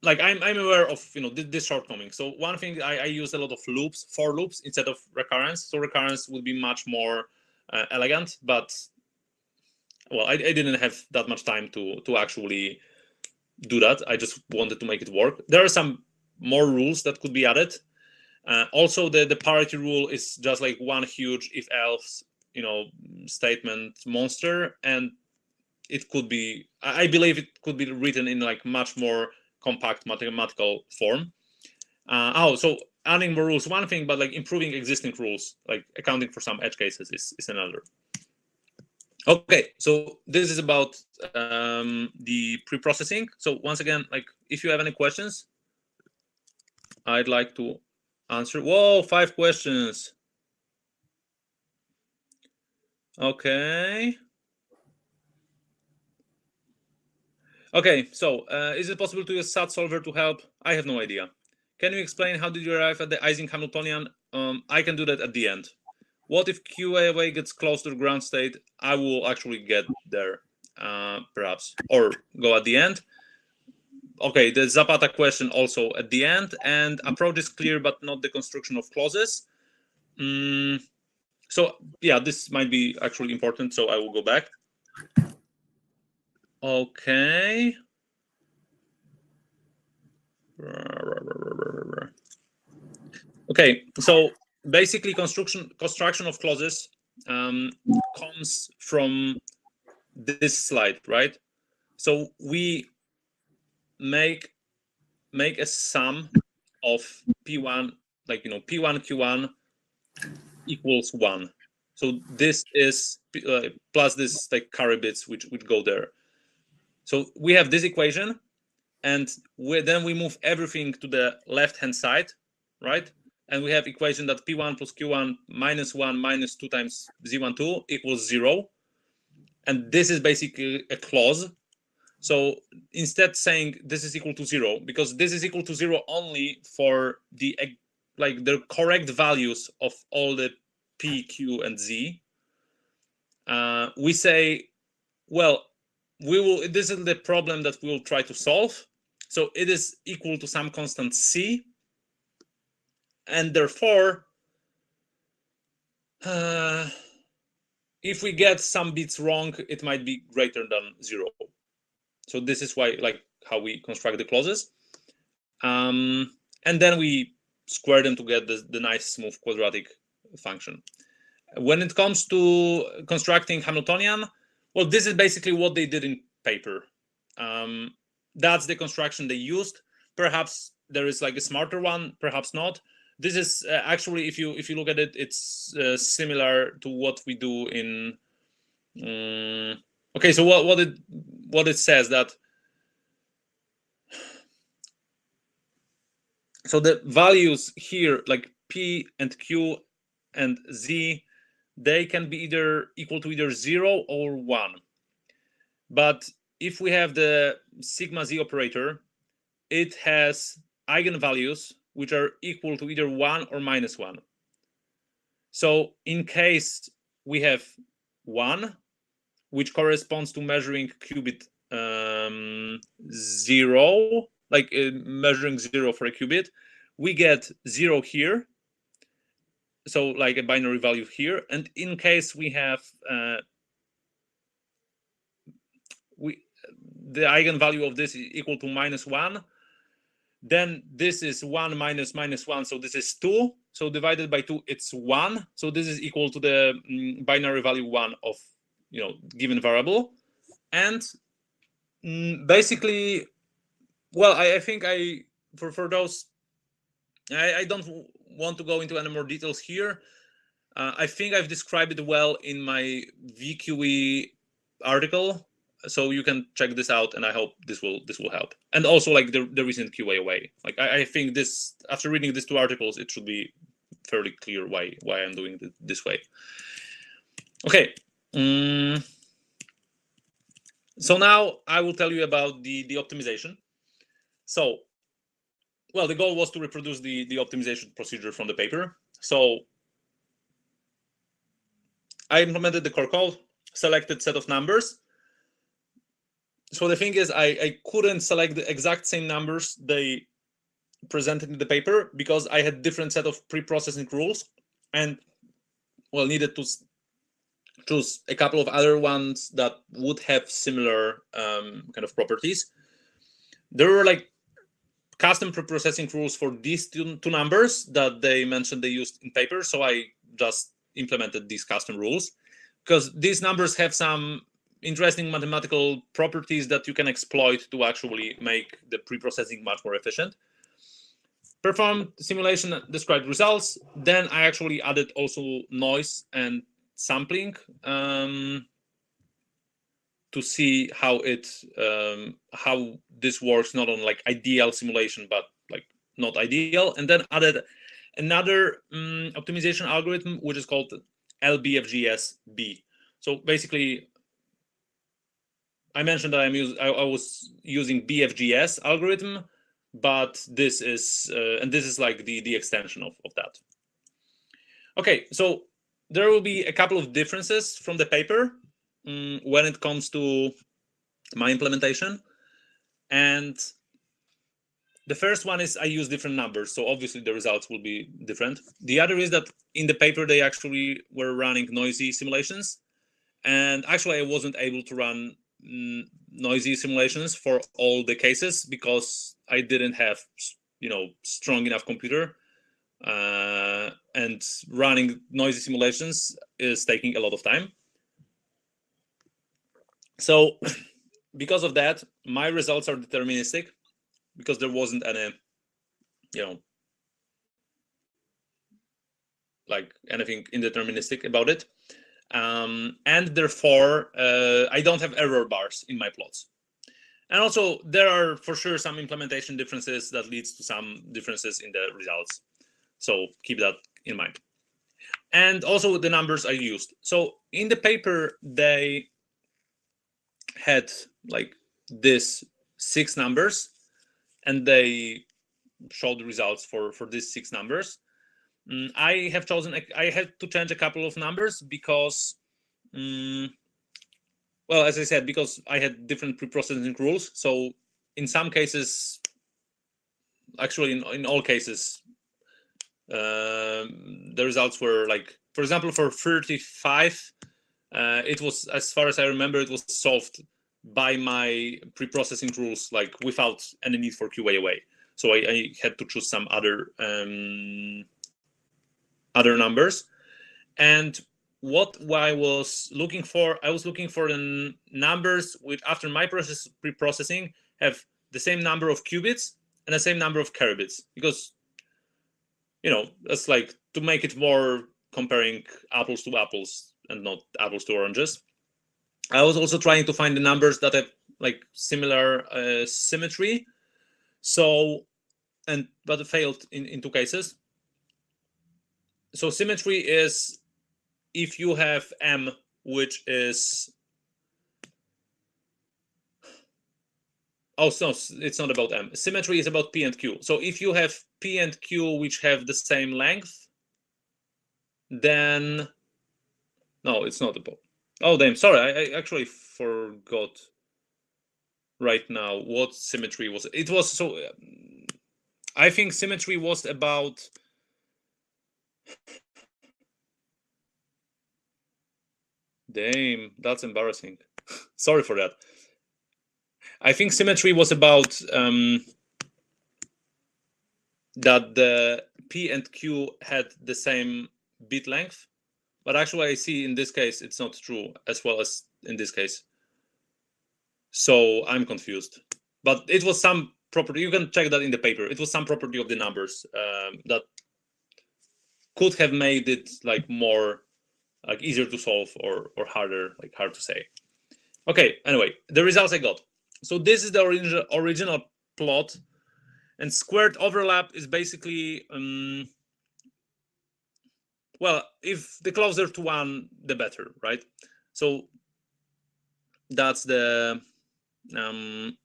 like I'm, I'm aware of you know this, this shortcoming. So one thing I, I use a lot of loops, for loops instead of recurrence. So recurrence would be much more uh, elegant, but well, I, I didn't have that much time to to actually do that. I just wanted to make it work. There are some more rules that could be added. Uh, also, the the parity rule is just like one huge if else you know statement monster, and it could be I believe it could be written in like much more compact mathematical form. Uh, oh, so adding more rules one thing, but like improving existing rules, like accounting for some edge cases is, is another. Okay, so this is about um, the pre-processing. So once again, like if you have any questions, I'd like to answer. Whoa, five questions. Okay. Okay, so uh, is it possible to use SAT solver to help? I have no idea. Can you explain how did you arrive at the Ising Hamiltonian? Um, I can do that at the end. What if QAOA gets close to the ground state? I will actually get there, uh, perhaps, or go at the end. Okay, the Zapata question also at the end, and approach is clear, but not the construction of clauses. Mm, so yeah, this might be actually important, so I will go back. Okay. Okay, so basically construction construction of clauses um, comes from this slide, right? So we make make a sum of p1, like you know, p1 q1 equals one. So this is uh, plus this like carry bits which would go there. So we have this equation, and we, then we move everything to the left-hand side, right? And we have equation that P1 plus Q1 minus 1 minus 2 times Z12 equals 0. And this is basically a clause. So instead saying this is equal to 0, because this is equal to 0 only for the like the correct values of all the P, Q, and Z. Uh, we say, well, we will this is the problem that we will try to solve so it is equal to some constant c and therefore uh, if we get some bits wrong it might be greater than zero so this is why like how we construct the clauses um, and then we square them to get the, the nice smooth quadratic function when it comes to constructing hamiltonian well, this is basically what they did in paper. Um, that's the construction they used. Perhaps there is like a smarter one, perhaps not. This is uh, actually, if you if you look at it, it's uh, similar to what we do in. Um, okay, so what what it what it says that. So the values here, like p and q and z, they can be either equal to either zero or one. But if we have the sigma z operator, it has eigenvalues which are equal to either one or minus one. So in case we have one, which corresponds to measuring qubit um, zero, like uh, measuring zero for a qubit, we get zero here so like a binary value here. And in case we have uh, we the eigenvalue of this is equal to minus one then this is one minus minus one so this is two. So divided by two it's one. So this is equal to the um, binary value one of you know given variable and um, basically well I, I think i for for those I, I don't want to go into any more details here. Uh, I think I've described it well in my VQE article, so you can check this out, and I hope this will this will help. And also like the, the recent QAOA. Like I, I think this after reading these two articles, it should be fairly clear why why I'm doing it this way. Okay. Um, so now I will tell you about the the optimization. So well, the goal was to reproduce the, the optimization procedure from the paper. So I implemented the core code, selected set of numbers. So the thing is, I, I couldn't select the exact same numbers they presented in the paper because I had different set of pre-processing rules and well needed to choose a couple of other ones that would have similar um, kind of properties. There were like custom pre-processing rules for these two, two numbers that they mentioned they used in paper. So I just implemented these custom rules because these numbers have some interesting mathematical properties that you can exploit to actually make the pre-processing much more efficient performed simulation described results then i actually added also noise and sampling um, to see how it um, how this works not on like ideal simulation but like not ideal. And then added another um, optimization algorithm which is called lbfgs-b so basically i mentioned that i'm using I, I was using bfgs algorithm but this is uh, and this is like the the extension of, of that. Okay so there will be a couple of differences from the paper um, when it comes to my implementation. And the first one is i use different numbers so obviously the results will be different. The other is that in the paper they actually were running noisy simulations. And actually i wasn't able to run mm, noisy simulations for all the cases because I didn't have you know strong enough computer uh, and running noisy simulations is taking a lot of time. So because of that, my results are deterministic because there wasn't any, you know, like anything indeterministic about it. Um, and therefore, uh, I don't have error bars in my plots and also there are for sure some implementation differences that leads to some differences in the results so keep that in mind. And also the numbers i used. So in the paper they had like this six numbers and they showed the results for for these six numbers. Mm, i have chosen i had to change a couple of numbers because um, well, as I said, because I had different pre-processing rules. So in some cases, actually in, in all cases, uh, the results were like, for example, for 35, uh, it was, as far as I remember, it was solved by my pre-processing rules, like without any need for QAOA. So I, I had to choose some other um, other numbers. And what I was looking for, I was looking for the numbers which after my process pre-processing have the same number of qubits and the same number of carybits because you know that's like to make it more comparing apples to apples and not apples to oranges. I was also trying to find the numbers that have like similar uh, symmetry. So, and but it failed in, in two cases. So symmetry is if you have M, which is oh no, it's not about M. Symmetry is about P and Q. So if you have P and Q which have the same length, then no, it's not about. Oh damn! Sorry, I, I actually forgot right now what symmetry was. It was so. I think symmetry was about Damn, that's embarrassing. Sorry for that. I think symmetry was about um, that the P and Q had the same bit length, but actually I see in this case it's not true as well as in this case. So I'm confused. But it was some property. You can check that in the paper. It was some property of the numbers um, that could have made it like more like easier to solve or or harder, like hard to say. Okay, anyway, the results I got. So this is the original original plot, and squared overlap is basically um, well, if the closer to one, the better, right? So that's the um,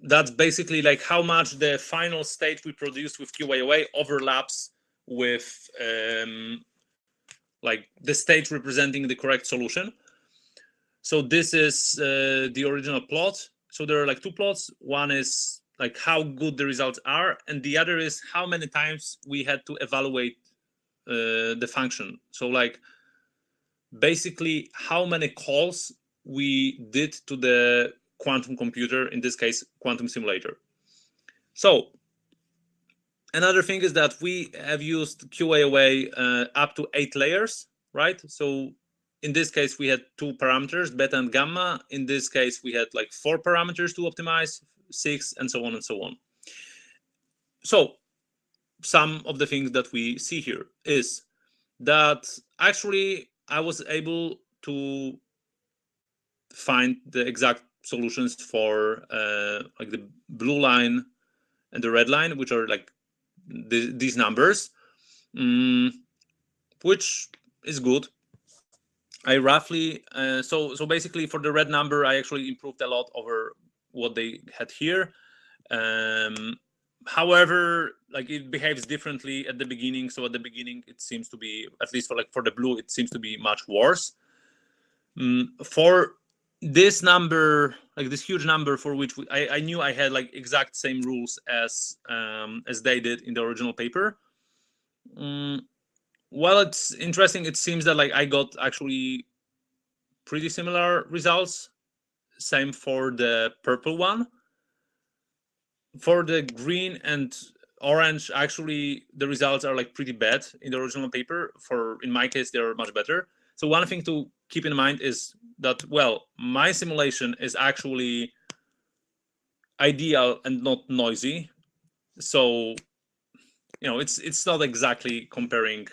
that's basically like how much the final state we produced with QAOA overlaps with um, like the state representing the correct solution. So this is uh, the original plot. So there are like two plots. One is like how good the results are, and the other is how many times we had to evaluate uh, the function. So like basically how many calls we did to the quantum computer, in this case, quantum simulator. So another thing is that we have used QAOA uh, up to eight layers, right? So in this case, we had two parameters, beta and gamma. In this case, we had like four parameters to optimize, six, and so on and so on. So some of the things that we see here is that actually I was able to find the exact solutions for uh, like the blue line and the red line, which are like the, these numbers, um, which is good. I roughly uh, so so basically for the red number, I actually improved a lot over what they had here. Um, however, like it behaves differently at the beginning. So at the beginning, it seems to be at least for like for the blue, it seems to be much worse. Um, for this number like this huge number for which we, I, I knew i had like exact same rules as um, as they did in the original paper um, well it's interesting it seems that like i got actually pretty similar results. Same for the purple one. For the green and orange actually the results are like pretty bad in the original paper. For in my case they're much better. So one thing to keep in mind is that well my simulation is actually ideal and not noisy. So you know it's it's not exactly comparing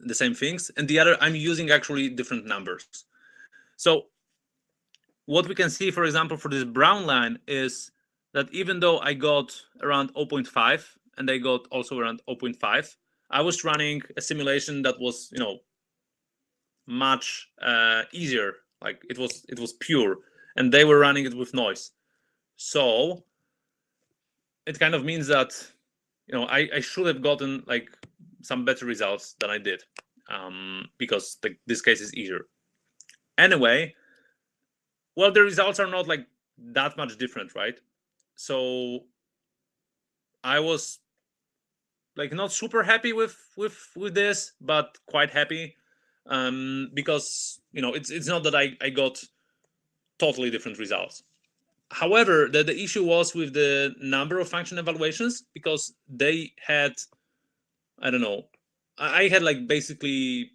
the same things and the other i'm using actually different numbers so what we can see for example for this brown line is that even though i got around 0.5 and they got also around 0.5 i was running a simulation that was you know much uh, easier. Like it was it was pure, and they were running it with noise. So it kind of means that you know I, I should have gotten like some better results than I did um, because the, this case is easier. Anyway, well the results are not like that much different, right? So I was like not super happy with with with this, but quite happy um, because you know it's it's not that I, I got totally different results. However, the, the issue was with the number of function evaluations because they had I don't know I, had like basically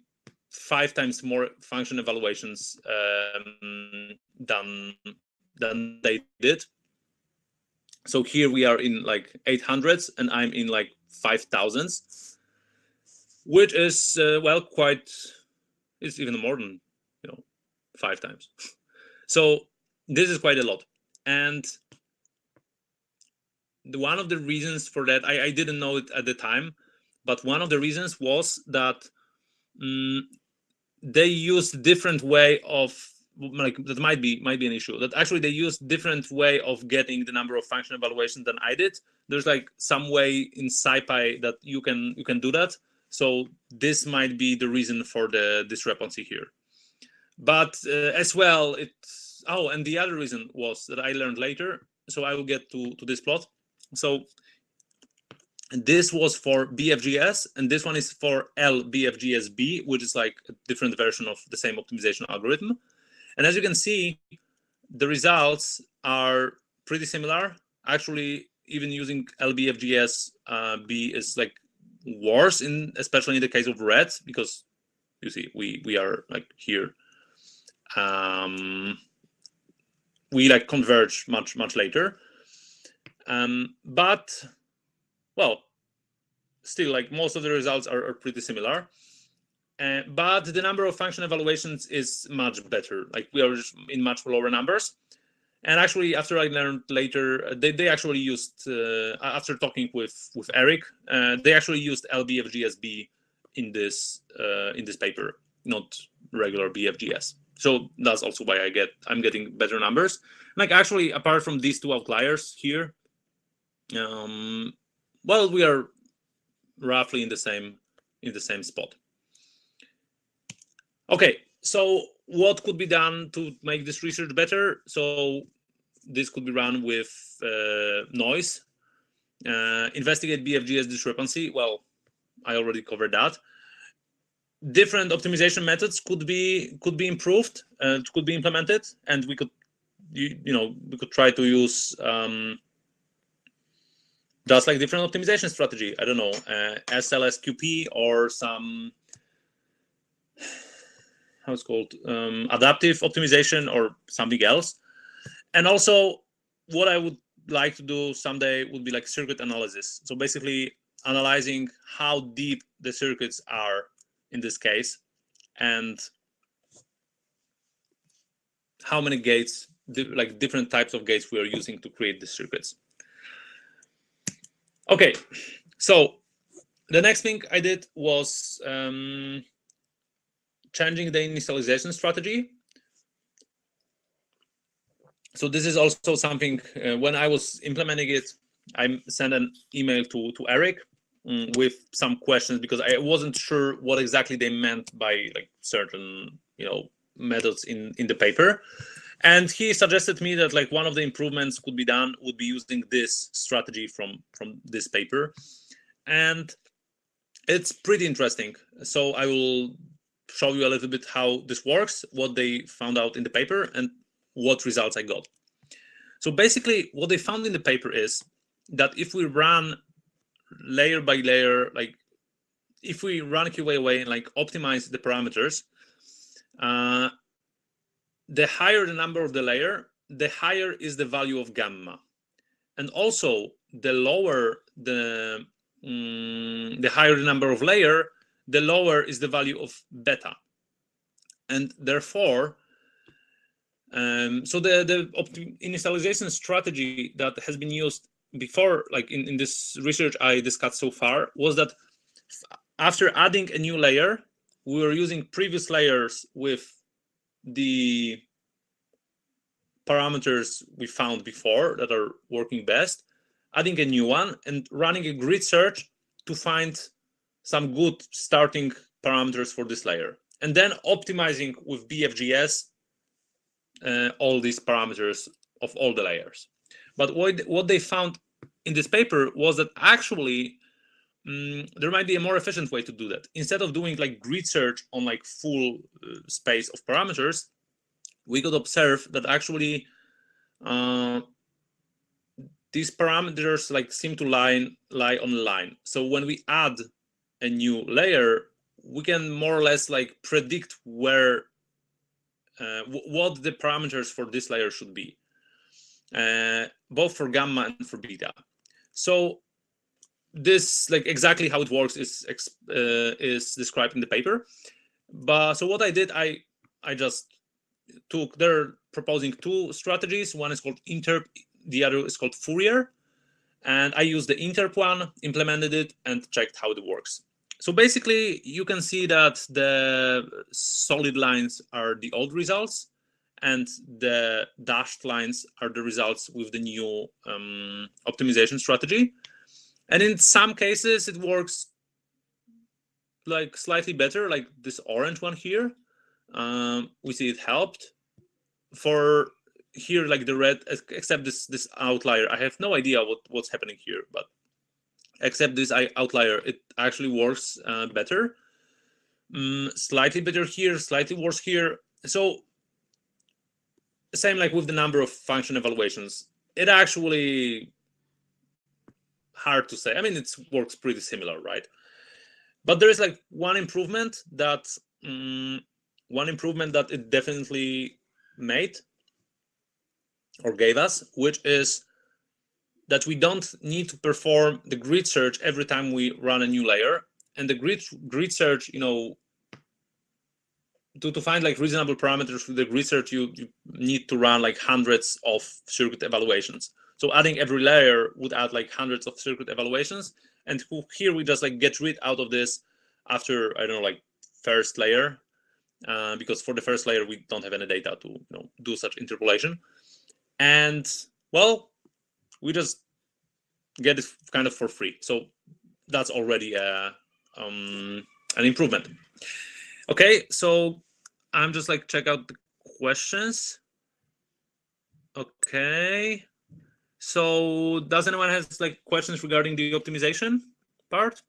five times more function evaluations um, than than they did. So here we are in like 800s and I'm in like 5000s, which is uh, well quite it's even more than you know five times. so this is quite a lot, and the, one of the reasons for that I, I didn't know it at the time, but one of the reasons was that um, they used different way of like that might be might be an issue that actually they used different way of getting the number of function evaluations than I did. There's like some way in SciPy that you can you can do that so this might be the reason for the discrepancy here. But uh, as well, it's oh, and the other reason was that I learned later. So I will get to to this plot. So this was for BFGS, and this one is for LBFGSB, which is like a different version of the same optimization algorithm. And as you can see, the results are pretty similar. Actually, even using LBFGS uh, B is like worse in especially in the case of reds because you see we we are like here um we like converge much much later um but well still like most of the results are, are pretty similar. Uh, but the number of function evaluations is much better. Like we are in much lower numbers. And actually after i learned later they, they actually used uh, after talking with with eric uh, they actually used lbfgsb in this uh, in this paper not regular bfgs so that's also why i get i'm getting better numbers. Like actually apart from these two outliers here um well we are roughly in the same in the same spot. Okay, so what could be done to make this research better? So this could be run with uh, noise. Uh, investigate BFGS discrepancy. Well, I already covered that. Different optimization methods could be could be improved and could be implemented, and we could, you, you know, we could try to use um, just like different optimization strategy. I don't know, uh, SLSQP or some how it's called um, adaptive optimization or something else. And also, what I would like to do someday would be like circuit analysis. So basically, analyzing how deep the circuits are in this case and how many gates like different types of gates we are using to create the circuits okay so the next thing i did was um, changing the initialization strategy. So this is also something uh, when i was implementing it i sent an email to to eric um, with some questions because i wasn't sure what exactly they meant by like certain you know methods in in the paper and he suggested me that like one of the improvements could be done would be using this strategy from from this paper. And it's pretty interesting. So i will show you a little bit how this works what they found out in the paper and what results i got. So basically what they found in the paper is that if we run layer by layer like if we run QAOA and like optimize the parameters uh, the higher the number of the layer, the higher is the value of gamma. And also, the lower the um, the higher the number of layer, the lower is the value of beta. And therefore, um, so the the initialization strategy that has been used before, like in, in this research I discussed so far, was that after adding a new layer, we were using previous layers with the parameters we found before that are working best, adding a new one and running a grid search to find some good starting parameters for this layer. And then optimizing with BFGS uh, all these parameters of all the layers. But what, what they found in this paper was that actually um, there might be a more efficient way to do that. Instead of doing like grid search on like full uh, space of parameters, we could observe that actually uh, these parameters like seem to lie lie on line. So when we add a new layer, we can more or less like predict where uh, what the parameters for this layer should be, uh, both for gamma and for beta. So this like exactly how it works is uh, is described in the paper. But so what i did i i just took they're proposing two strategies. One is called interp the other is called fourier. And i used the interp one implemented it and checked how it works. So basically you can see that the solid lines are the old results and the dashed lines are the results with the new um, optimization strategy and in some cases it works like slightly better like this orange one here. Um, we see it helped. For here like the red except this this outlier i have no idea what what's happening here but except this outlier it actually works uh, better. Um, slightly better here slightly worse here. So same like with the number of function evaluations. It actually hard to say. I mean, it works pretty similar, right? But there is like one improvement that um, one improvement that it definitely made or gave us, which is that we don't need to perform the grid search every time we run a new layer. And the grid grid search, you know, to, to find like reasonable parameters for the grid search, you, you need to run like hundreds of circuit evaluations. So adding every layer would add like hundreds of circuit evaluations. And here we just like get rid out of this after, I don't know, like first layer, uh, because for the first layer, we don't have any data to you know, do such interpolation. And well, we just get it kind of for free. So that's already a, um, an improvement. Okay, so I'm just like check out the questions. Okay. So does anyone has like questions regarding the optimization part?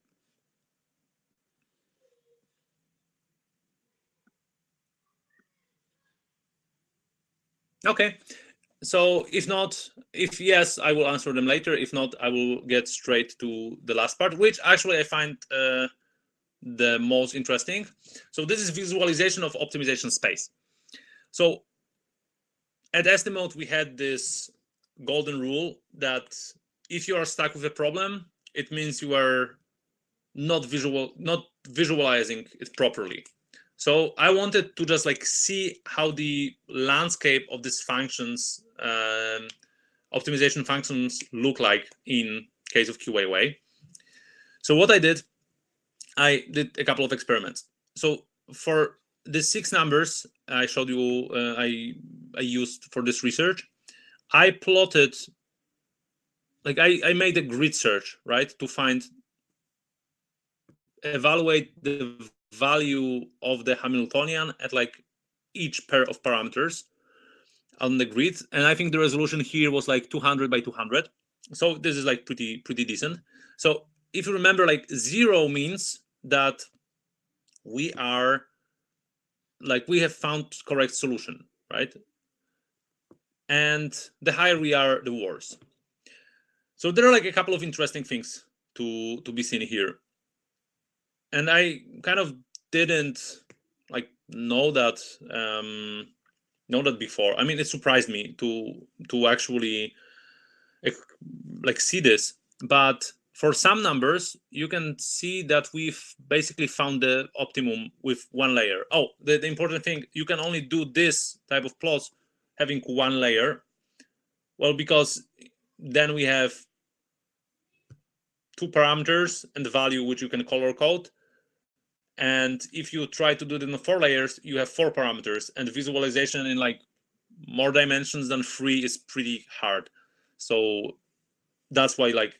Okay. So if not, if yes, I will answer them later. If not, I will get straight to the last part, which actually I find uh, the most interesting. So this is visualization of optimization space. So at Estimote, we had this golden rule that if you are stuck with a problem, it means you are not visual, not visualizing it properly. So I wanted to just like see how the landscape of these functions, um, optimization functions look like in case of QAOA. So what I did, I did a couple of experiments. So for the six numbers I showed you, uh, I I used for this research, I plotted, like I I made a grid search right to find evaluate the value of the Hamiltonian at like each pair of parameters on the grid. And I think the resolution here was like 200 by 200. So this is like pretty, pretty decent. So if you remember, like zero means that we are like we have found correct solution, right? And the higher we are, the worse. So there are like a couple of interesting things to to be seen here and I kind of didn't like know that um, know that before. I mean, it surprised me to to actually like see this. But for some numbers, you can see that we've basically found the optimum with one layer. Oh, the, the important thing, you can only do this type of plots having one layer. Well, because then we have two parameters and the value which you can color code and if you try to do it in four layers, you have four parameters and visualization in like more dimensions than three is pretty hard. So that's why like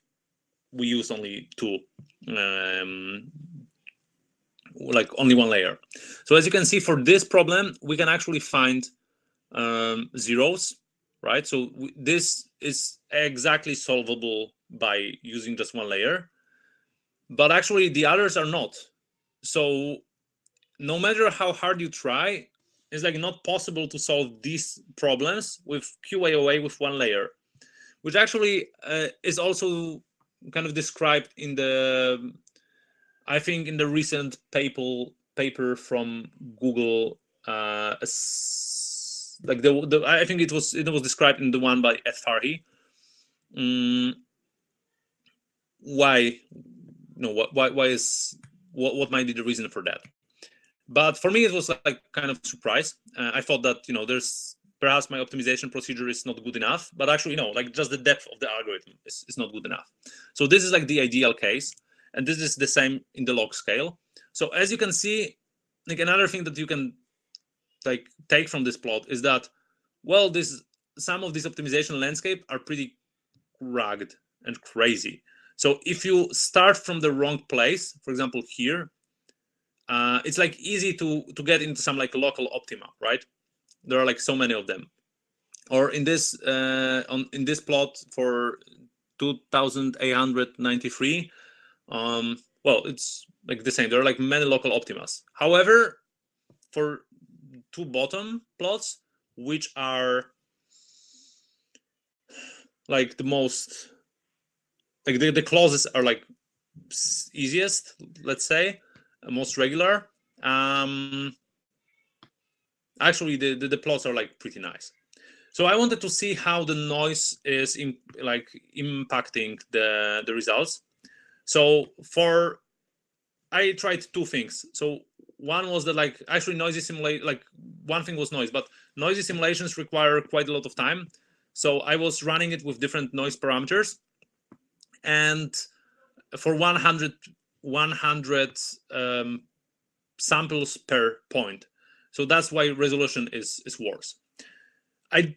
we use only two, um, like only one layer. So as you can see for this problem, we can actually find um, zeros, right? So this is exactly solvable by using just one layer, but actually the others are not so no matter how hard you try it's like not possible to solve these problems with QAOA with one layer which actually uh, is also kind of described in the i think in the recent paper paper from google uh, like the, the i think it was it was described in the one by Ed Farhi. Mm, why no why why is what, what might be the reason for that? But for me it was like kind of surprise. Uh, i thought that you know there's perhaps my optimization procedure is not good enough but actually you know like just the depth of the algorithm is, is not good enough. So this is like the ideal case and this is the same in the log scale. So as you can see like another thing that you can like take from this plot is that well this some of these optimization landscape are pretty rugged and crazy so if you start from the wrong place, for example, here, uh, it's like easy to to get into some like local optima, right? There are like so many of them. Or in this uh, on in this plot for 2,893, um, well, it's like the same. There are like many local optimas. However, for two bottom plots, which are like the most like the, the clauses are like easiest let's say uh, most regular. Um actually the, the, the plots are like pretty nice. So i wanted to see how the noise is in, like impacting the the results. So for i tried two things. So one was that like actually noisy simulate like one thing was noise but noisy simulations require quite a lot of time. So i was running it with different noise parameters. And for 100 100 um, samples per point. So that's why resolution is is worse. I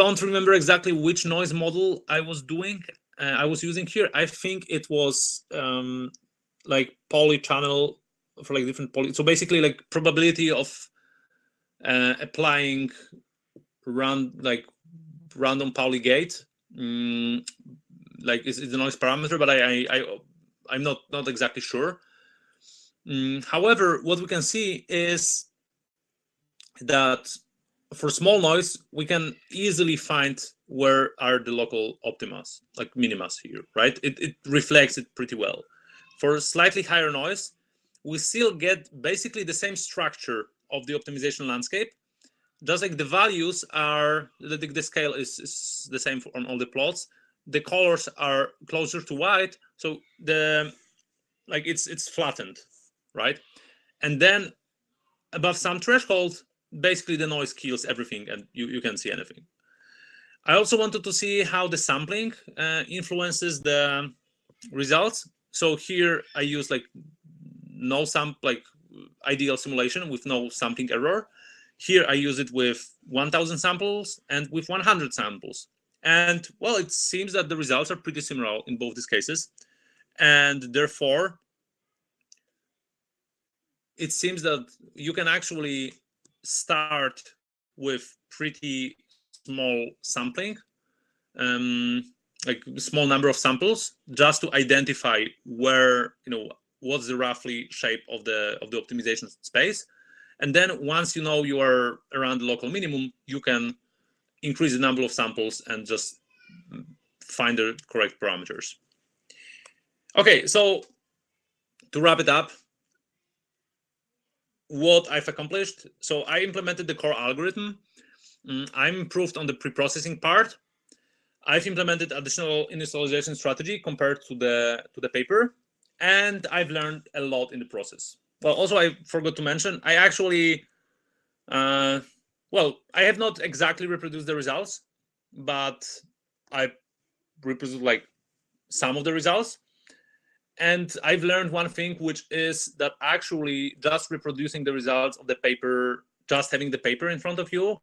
don't remember exactly which noise model i was doing uh, I was using here, I think it was um, like Pauli channel for like different Pauli. So basically, like probability of uh, applying run like random Pauli gate, mm, like is, is the noise parameter, but I, I, I I'm not not exactly sure. Mm, however, what we can see is that for small noise, we can easily find where are the local optimas, like minimas here, right? It, it reflects it pretty well. For slightly higher noise, we still get basically the same structure of the optimization landscape, just like the values are, the, the scale is, is the same on all the plots. The colors are closer to white, so the like it's it's flattened, right? And then above some threshold, basically the noise kills everything and you, you can see anything. I also wanted to see how the sampling uh, influences the results. So here I use like no sample, like ideal simulation with no sampling error. Here I use it with 1000 samples and with 100 samples. And well, it seems that the results are pretty similar in both these cases. And therefore, it seems that you can actually start with pretty small sampling, um, like small number of samples, just to identify where you know what's the roughly shape of the of the optimization space, and then once you know you are around the local minimum, you can increase the number of samples and just find the correct parameters. Okay, so to wrap it up, what I've accomplished. So I implemented the core algorithm. Mm, I'm improved on the pre-processing part. I've implemented additional initialization strategy compared to the to the paper, and I've learned a lot in the process. Well, also I forgot to mention I actually, uh, well, I have not exactly reproduced the results, but I reproduced like some of the results and I've learned one thing, which is that actually just reproducing the results of the paper, just having the paper in front of you,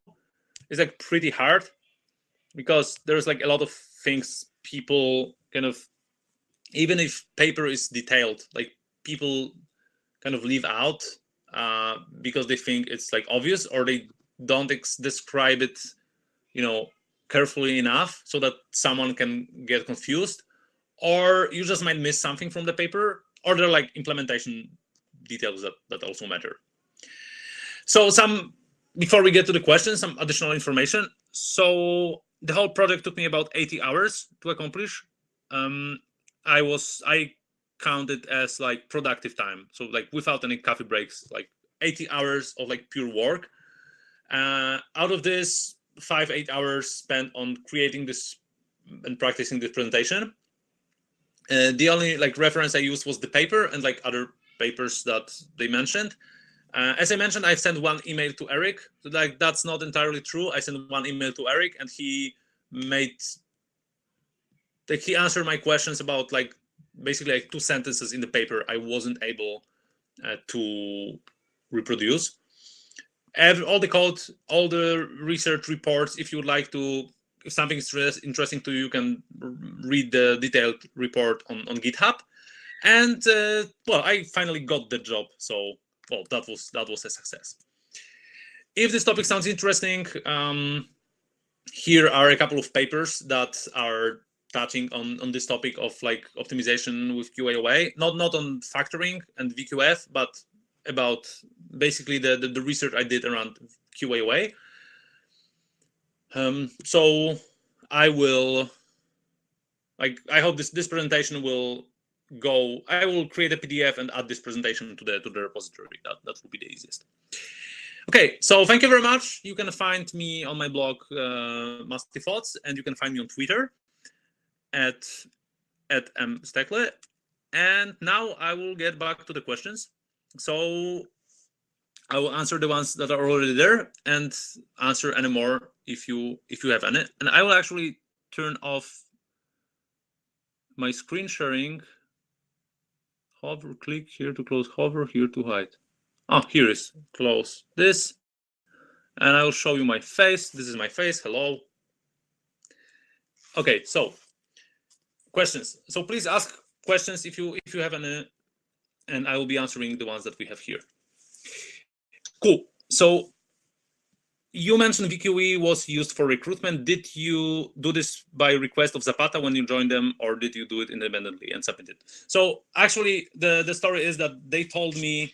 is like pretty hard because there's like a lot of things people kind of, even if paper is detailed, like people kind of leave out uh, because they think it's like obvious or they don't ex- describe it, you know, carefully enough so that someone can get confused or you just might miss something from the paper, or there are like implementation details that, that also matter. So some before we get to the questions, some additional information. So the whole project took me about 80 hours to accomplish. Um, I was I counted as like productive time, so like without any coffee breaks, like 80 hours of like pure work. Uh, out of this, five eight hours spent on creating this and practicing this presentation, uh, the only like reference I used was the paper and like other papers that they mentioned. Uh, as I mentioned, I sent one email to Eric. Like that's not entirely true. I sent one email to Eric, and he made like he answered my questions about like basically like two sentences in the paper I wasn't able uh, to reproduce. Every, all the code, all the research reports. If you would like to if something is interesting to you, you can read the detailed report on, on GitHub. And uh, well, I finally got the job, so well, that was that was a success. If this topic sounds interesting, um, here are a couple of papers that are touching on on this topic of like optimization with QAOA, not not on factoring and VQF, but about basically the, the, the research I did around QAOA. Um, so I will, like, I hope this this presentation will go. I will create a PDF and add this presentation to the to the repository. That that will be the easiest. Okay, so thank you very much. You can find me on my blog, uh, Musty Thoughts, and you can find me on Twitter at at m Stechly. And now I will get back to the questions. So I will answer the ones that are already there and answer any more if you if you have any. And I will actually turn off my screen sharing. Hover, click here to close, hover here to hide. Oh, here is close this. And I will show you my face. This is my face. Hello. Okay, so questions. So please ask questions if you if you have any, and I will be answering the ones that we have here. Cool. So you mentioned VQF was used for recruitment. Did you do this by request of Zapata when you joined them, or did you do it independently and submit it? So actually, the the story is that they told me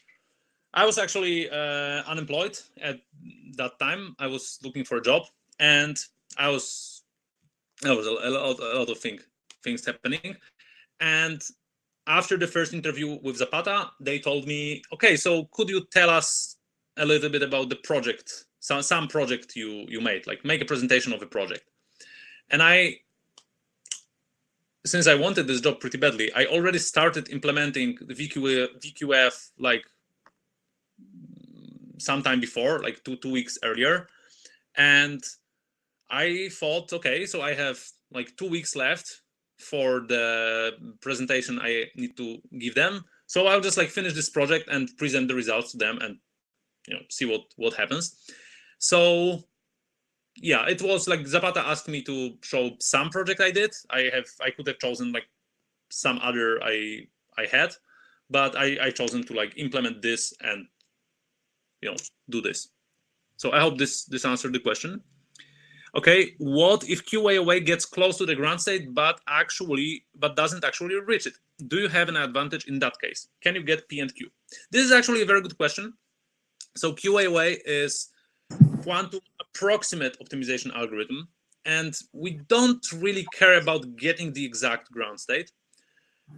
I was actually uh, unemployed at that time. I was looking for a job, and I was there was a, a lot, a lot of thing, things happening. And after the first interview with Zapata, they told me, "Okay, so could you tell us a little bit about the project some some project you you made like make a presentation of a project. And i since i wanted this job pretty badly i already started implementing the vqf, VQF like sometime before like two two weeks earlier. And i thought okay so i have like two weeks left for the presentation i need to give them. So i'll just like finish this project and present the results to them and you know see what what happens so yeah, it was like Zapata asked me to show some project I did. I have I could have chosen like some other I I had, but I I chosen to like implement this and you know do this. So I hope this this answered the question. Okay, what if QAOA gets close to the ground state but actually but doesn't actually reach it? Do you have an advantage in that case? Can you get P and Q? This is actually a very good question. So QAOA is quantum approximate optimization algorithm, and we don't really care about getting the exact ground state.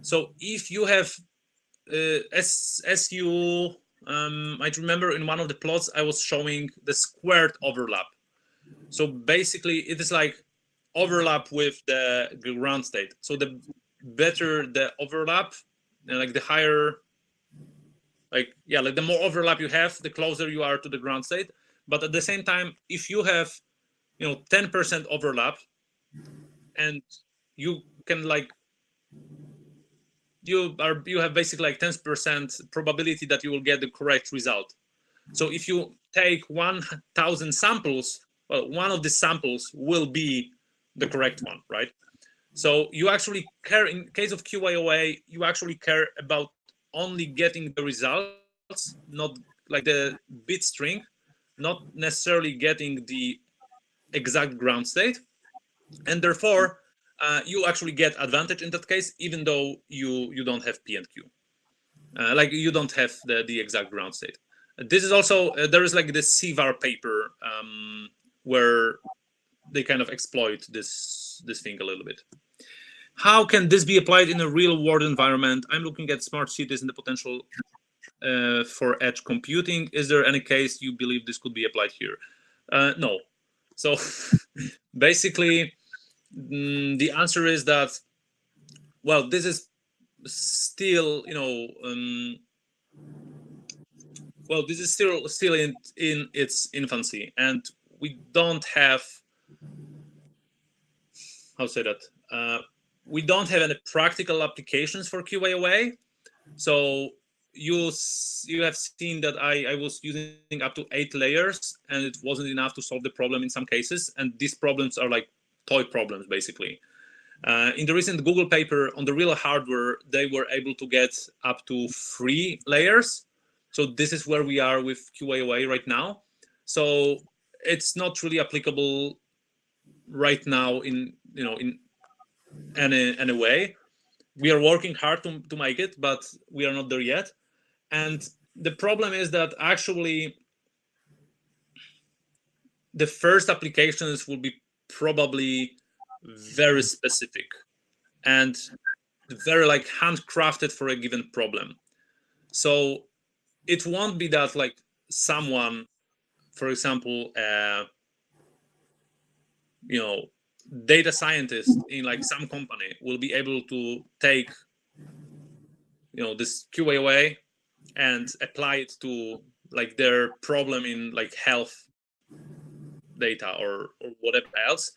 So if you have, uh, as as you um, might remember in one of the plots, I was showing the squared overlap. So basically, it is like overlap with the ground state. So the better the overlap, and like the higher, like yeah, like the more overlap you have, the closer you are to the ground state. But at the same time, if you have, you know, 10% overlap and you can like, you are, you have basically like 10% probability that you will get the correct result. So if you take 1000 samples, well, one of the samples will be the correct one, right? So you actually care in case of QAOA, you actually care about only getting the results, not like the bit string, not necessarily getting the exact ground state. And therefore uh, you actually get advantage in that case even though you you don't have p and q. Uh, like you don't have the, the exact ground state. This is also uh, there is like this CVaR paper um, where they kind of exploit this this thing a little bit. How can this be applied in a real world environment? I'm looking at smart cities and the potential uh, for edge computing. Is there any case you believe this could be applied here? Uh, no. So basically, mm, the answer is that, well, this is still, you know, um, well, this is still still in in its infancy, and we don't have how to say that. Uh, we don't have any practical applications for QAOA. So you you have seen that I, I was using up to eight layers and it wasn't enough to solve the problem in some cases and these problems are like toy problems basically. Uh, in the recent google paper on the real hardware they were able to get up to three layers. So this is where we are with qaoa right now. So it's not really applicable right now in you know in any any way. We are working hard to, to make it but we are not there yet and the problem is that actually the first applications will be probably very specific and very like handcrafted for a given problem. So it won't be that like someone, for example, uh, you know, data scientist in like some company will be able to take, you know, this QAOA and apply it to like their problem in like health data or, or whatever else.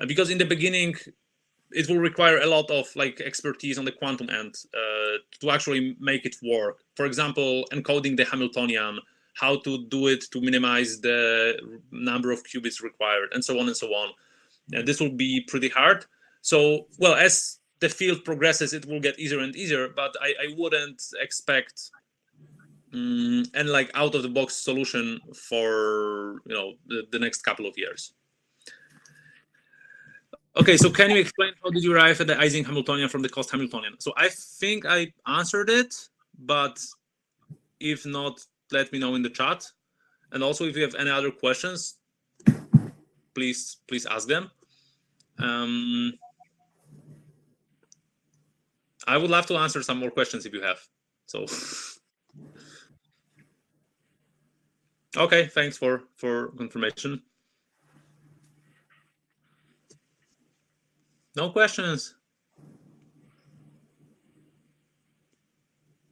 Uh, because in the beginning it will require a lot of like expertise on the quantum end uh, to actually make it work. For example encoding the hamiltonian how to do it to minimize the number of qubits required and so on and so on. And this will be pretty hard. So well as the field progresses, it will get easier and easier. But I, I wouldn't expect um, and like out of the box solution for you know the, the next couple of years. Okay, so can you explain how did you arrive at the Ising Hamiltonian from the cost Hamiltonian? So I think I answered it, but if not, let me know in the chat. And also, if you have any other questions, please please ask them. Um, I would love to answer some more questions if you have. So, okay, thanks for for confirmation. No questions.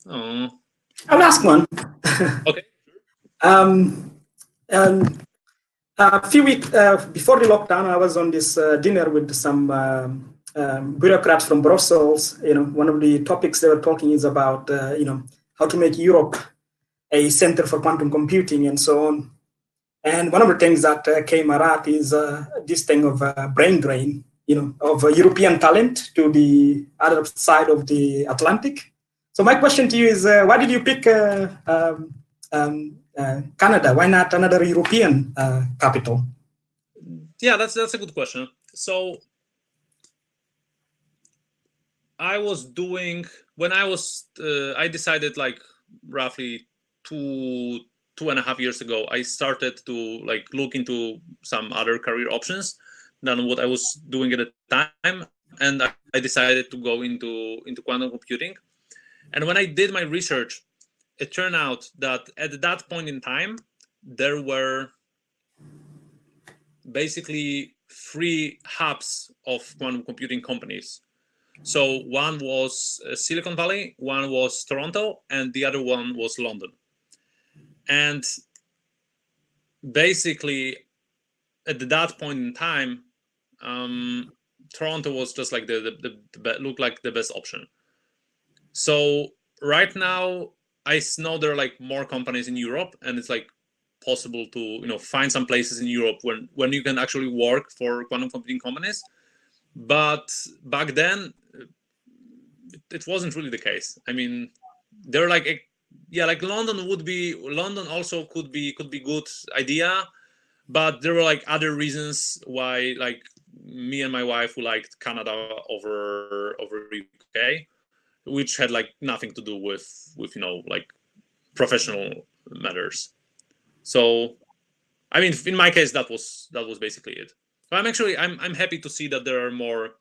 Oh. I'll ask one. Okay. um, um, a few weeks uh, before the lockdown, I was on this uh, dinner with some um, um, bureaucrats from Brussels. You know, one of the topics they were talking is about uh, you know how to make Europe a center for quantum computing and so on. And one of the things that uh, came out is uh, this thing of uh, brain drain you know, of European talent to the other side of the Atlantic. So my question to you is, uh, why did you pick uh, um, um, uh, Canada? Why not another European uh, capital? Yeah, that's that's a good question. So I was doing when I was uh, I decided like roughly two two and a half years ago. I started to like look into some other career options than what I was doing at the time, and I decided to go into into quantum computing. And when I did my research, it turned out that at that point in time, there were basically three hubs of quantum computing companies. So one was uh, Silicon Valley, one was Toronto, and the other one was London. And basically, at that point in time, um, Toronto was just like the, the, the, the looked like the best option. So right now, I know there are like more companies in Europe, and it's like possible to you know find some places in Europe when when you can actually work for quantum computing companies. But back then, it, wasn't really the case. I mean, they're like a, yeah, like London would be London also could be could be good idea, but there were like other reasons why like me and my wife who liked Canada over over UK, which had like nothing to do with with you know like professional matters. So, I mean, in my case, that was that was basically it. But I'm actually I'm I'm happy to see that there are more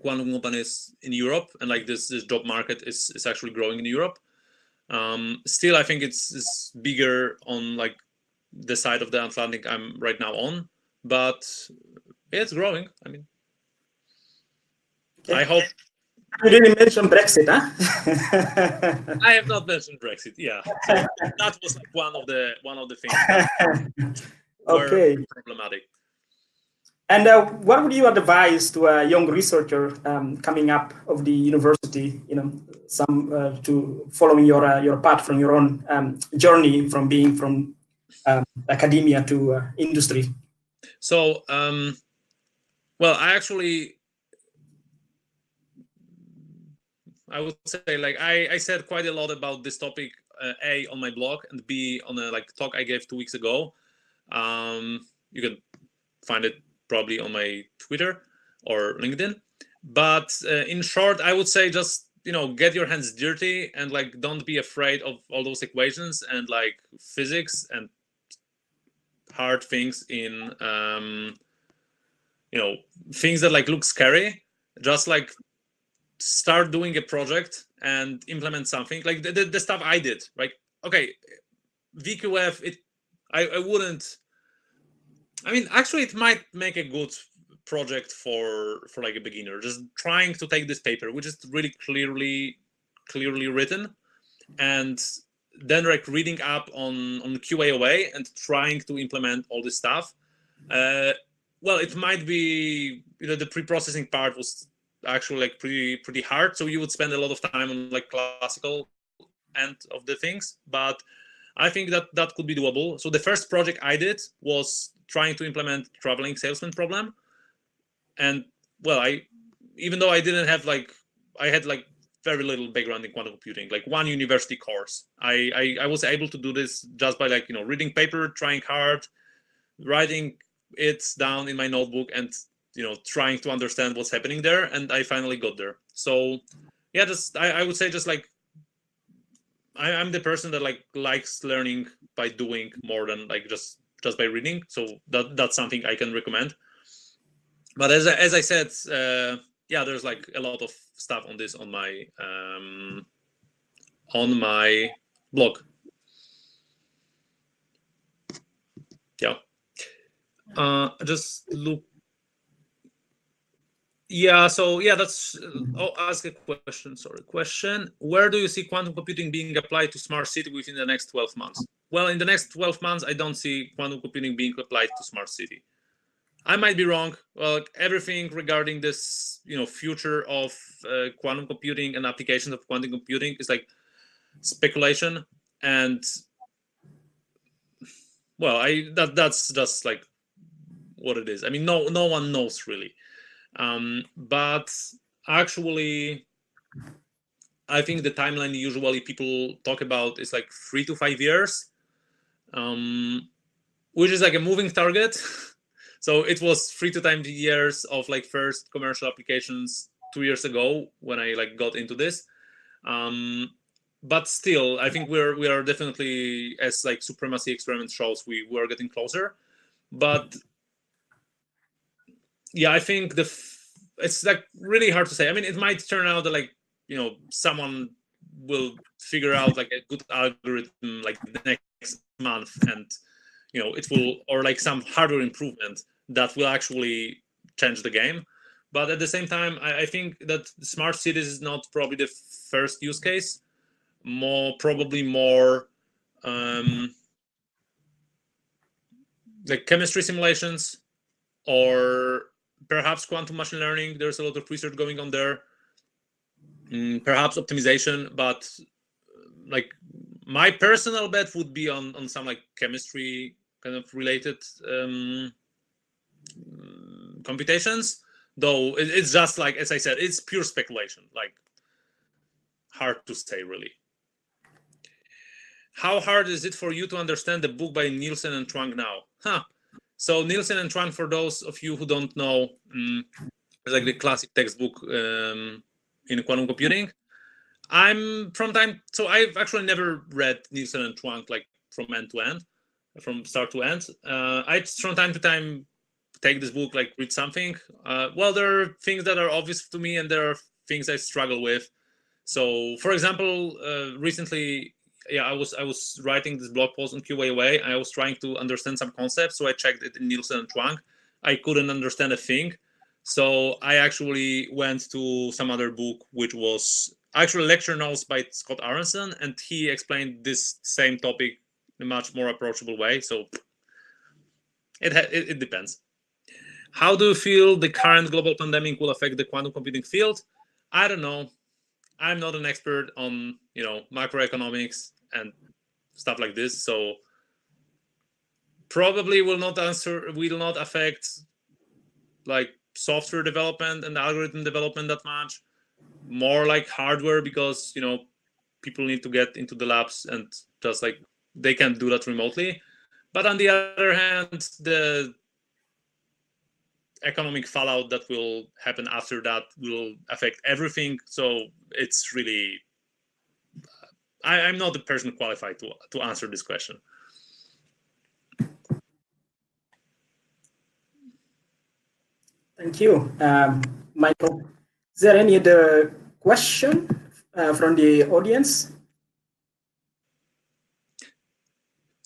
quantum companies in Europe, and like this this job market is is actually growing in Europe. Um, still, I think it's, it's bigger on like the side of the Atlantic I'm right now on, but it's growing. I mean, I hope. You didn't mention Brexit, huh? I have not mentioned Brexit. Yeah, so that was like one of the one of the things. okay. Problematic. And uh, what would you advise to a young researcher um, coming up of the university? You know, some uh, to following your uh, your path from your own um, journey from being from um, academia to uh, industry. So um, well, I actually, I would say like I, I said quite a lot about this topic uh, a on my blog and b on a like talk I gave two weeks ago. Um, you can find it probably on my Twitter or LinkedIn. But uh, in short, I would say just you know get your hands dirty and like don't be afraid of all those equations and like physics and hard things in um, you know things that like look scary just like start doing a project and implement something like the, the, the stuff i did right okay vqf it I, I wouldn't i mean actually it might make a good project for for like a beginner just trying to take this paper which is really clearly clearly written and then like reading up on on qaoa and trying to implement all this stuff. Uh, well it might be you know the pre-processing part was actually like pretty pretty hard so you would spend a lot of time on like classical end of the things but i think that that could be doable so the first project i did was trying to implement traveling salesman problem and well i even though I didn't have like I had like very little background in quantum computing, like one university course. I, I, I was able to do this just by like you know reading paper, trying hard, writing it down in my notebook, and you know trying to understand what's happening there. And I finally got there. So yeah, just I, I would say just like I, I'm the person that like likes learning by doing more than like just just by reading. So that that's something I can recommend. But as as I said. Uh, yeah, there's like a lot of stuff on this on my um, on my blog. Yeah, uh, just look. Yeah, so yeah, that's. I'll ask a question. Sorry, question. Where do you see quantum computing being applied to smart city within the next 12 months? Well, in the next 12 months, I don't see quantum computing being applied to smart city. I might be wrong. Well, everything regarding this, you know, future of uh, quantum computing and applications of quantum computing is like speculation, and well, I that that's just like what it is. I mean, no no one knows really, um, but actually, I think the timeline usually people talk about is like three to five years, um, which is like a moving target. so it was three to time years of like first commercial applications two years ago when i like got into this um, but still i think we're we are definitely as like supremacy experiment shows we were getting closer but yeah i think the f- it's like really hard to say i mean it might turn out that like you know someone will figure out like a good algorithm like the next month and you know it will or like some hardware improvement that will actually change the game. But at the same time, I, I think that smart cities is not probably the first use case. More probably more um, like chemistry simulations or perhaps quantum machine learning. There's a lot of research going on there. Mm, perhaps optimization, but like my personal bet would be on on some like chemistry kind of related um, computations though it's just like as i said it's pure speculation like hard to say really how hard is it for you to understand the book by nielsen and chuang now huh so nielsen and chuang for those of you who don't know um, like the classic textbook um, in quantum computing i'm from time so i've actually never read nielsen and chuang like from end to end from start to end uh, i from time to time take this book, like read something. Uh, well, there are things that are obvious to me, and there are things I struggle with. So, for example, uh, recently, yeah, I was I was writing this blog post on QAOA. I was trying to understand some concepts, so I checked it in Nielsen and Chuang. I couldn't understand a thing, so I actually went to some other book, which was actually lecture notes by Scott Aaronson, and he explained this same topic in a much more approachable way. So it it, it depends. How do you feel the current global pandemic will affect the quantum computing field? I don't know. I'm not an expert on you know macroeconomics and stuff like this, so probably will not answer will not affect like software development and algorithm development that much. More like hardware because you know people need to get into the labs and just like they can do that remotely. But on the other hand, the economic fallout that will happen after that will affect everything. So it's really, I, am not the person qualified to, to answer this question. Thank you, um, Michael. Is there any other question uh, from the audience?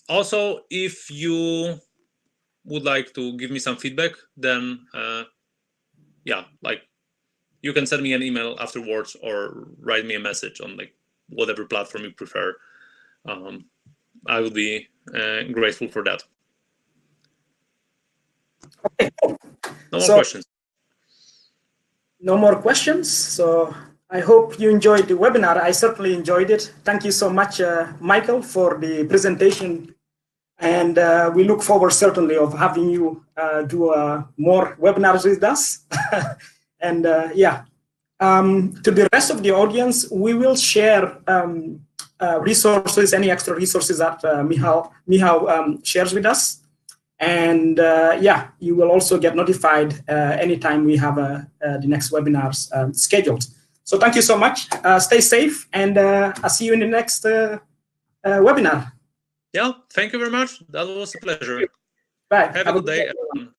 Also, if you would like to give me some feedback, then uh, yeah, like you can send me an email afterwards or write me a message on like whatever platform you prefer. Um, I would be uh, grateful for that. Okay. No more so, questions. No more questions. So I hope you enjoyed the webinar. I certainly enjoyed it. Thank you so much, uh, Michael, for the presentation and uh, we look forward certainly of having you uh, do uh, more webinars with us. And uh, yeah, um, to the rest of the audience, we will share um, uh, resources, any extra resources that uh, Michal, Michal um, shares with us. And uh, yeah, you will also get notified uh, anytime we have uh, uh, the next webinars um, scheduled. So thank you so much. Uh, stay safe, and uh, I'll see you in the next webinar. Yeah, thank you very much. That was a pleasure. Bye. Have, have a good day.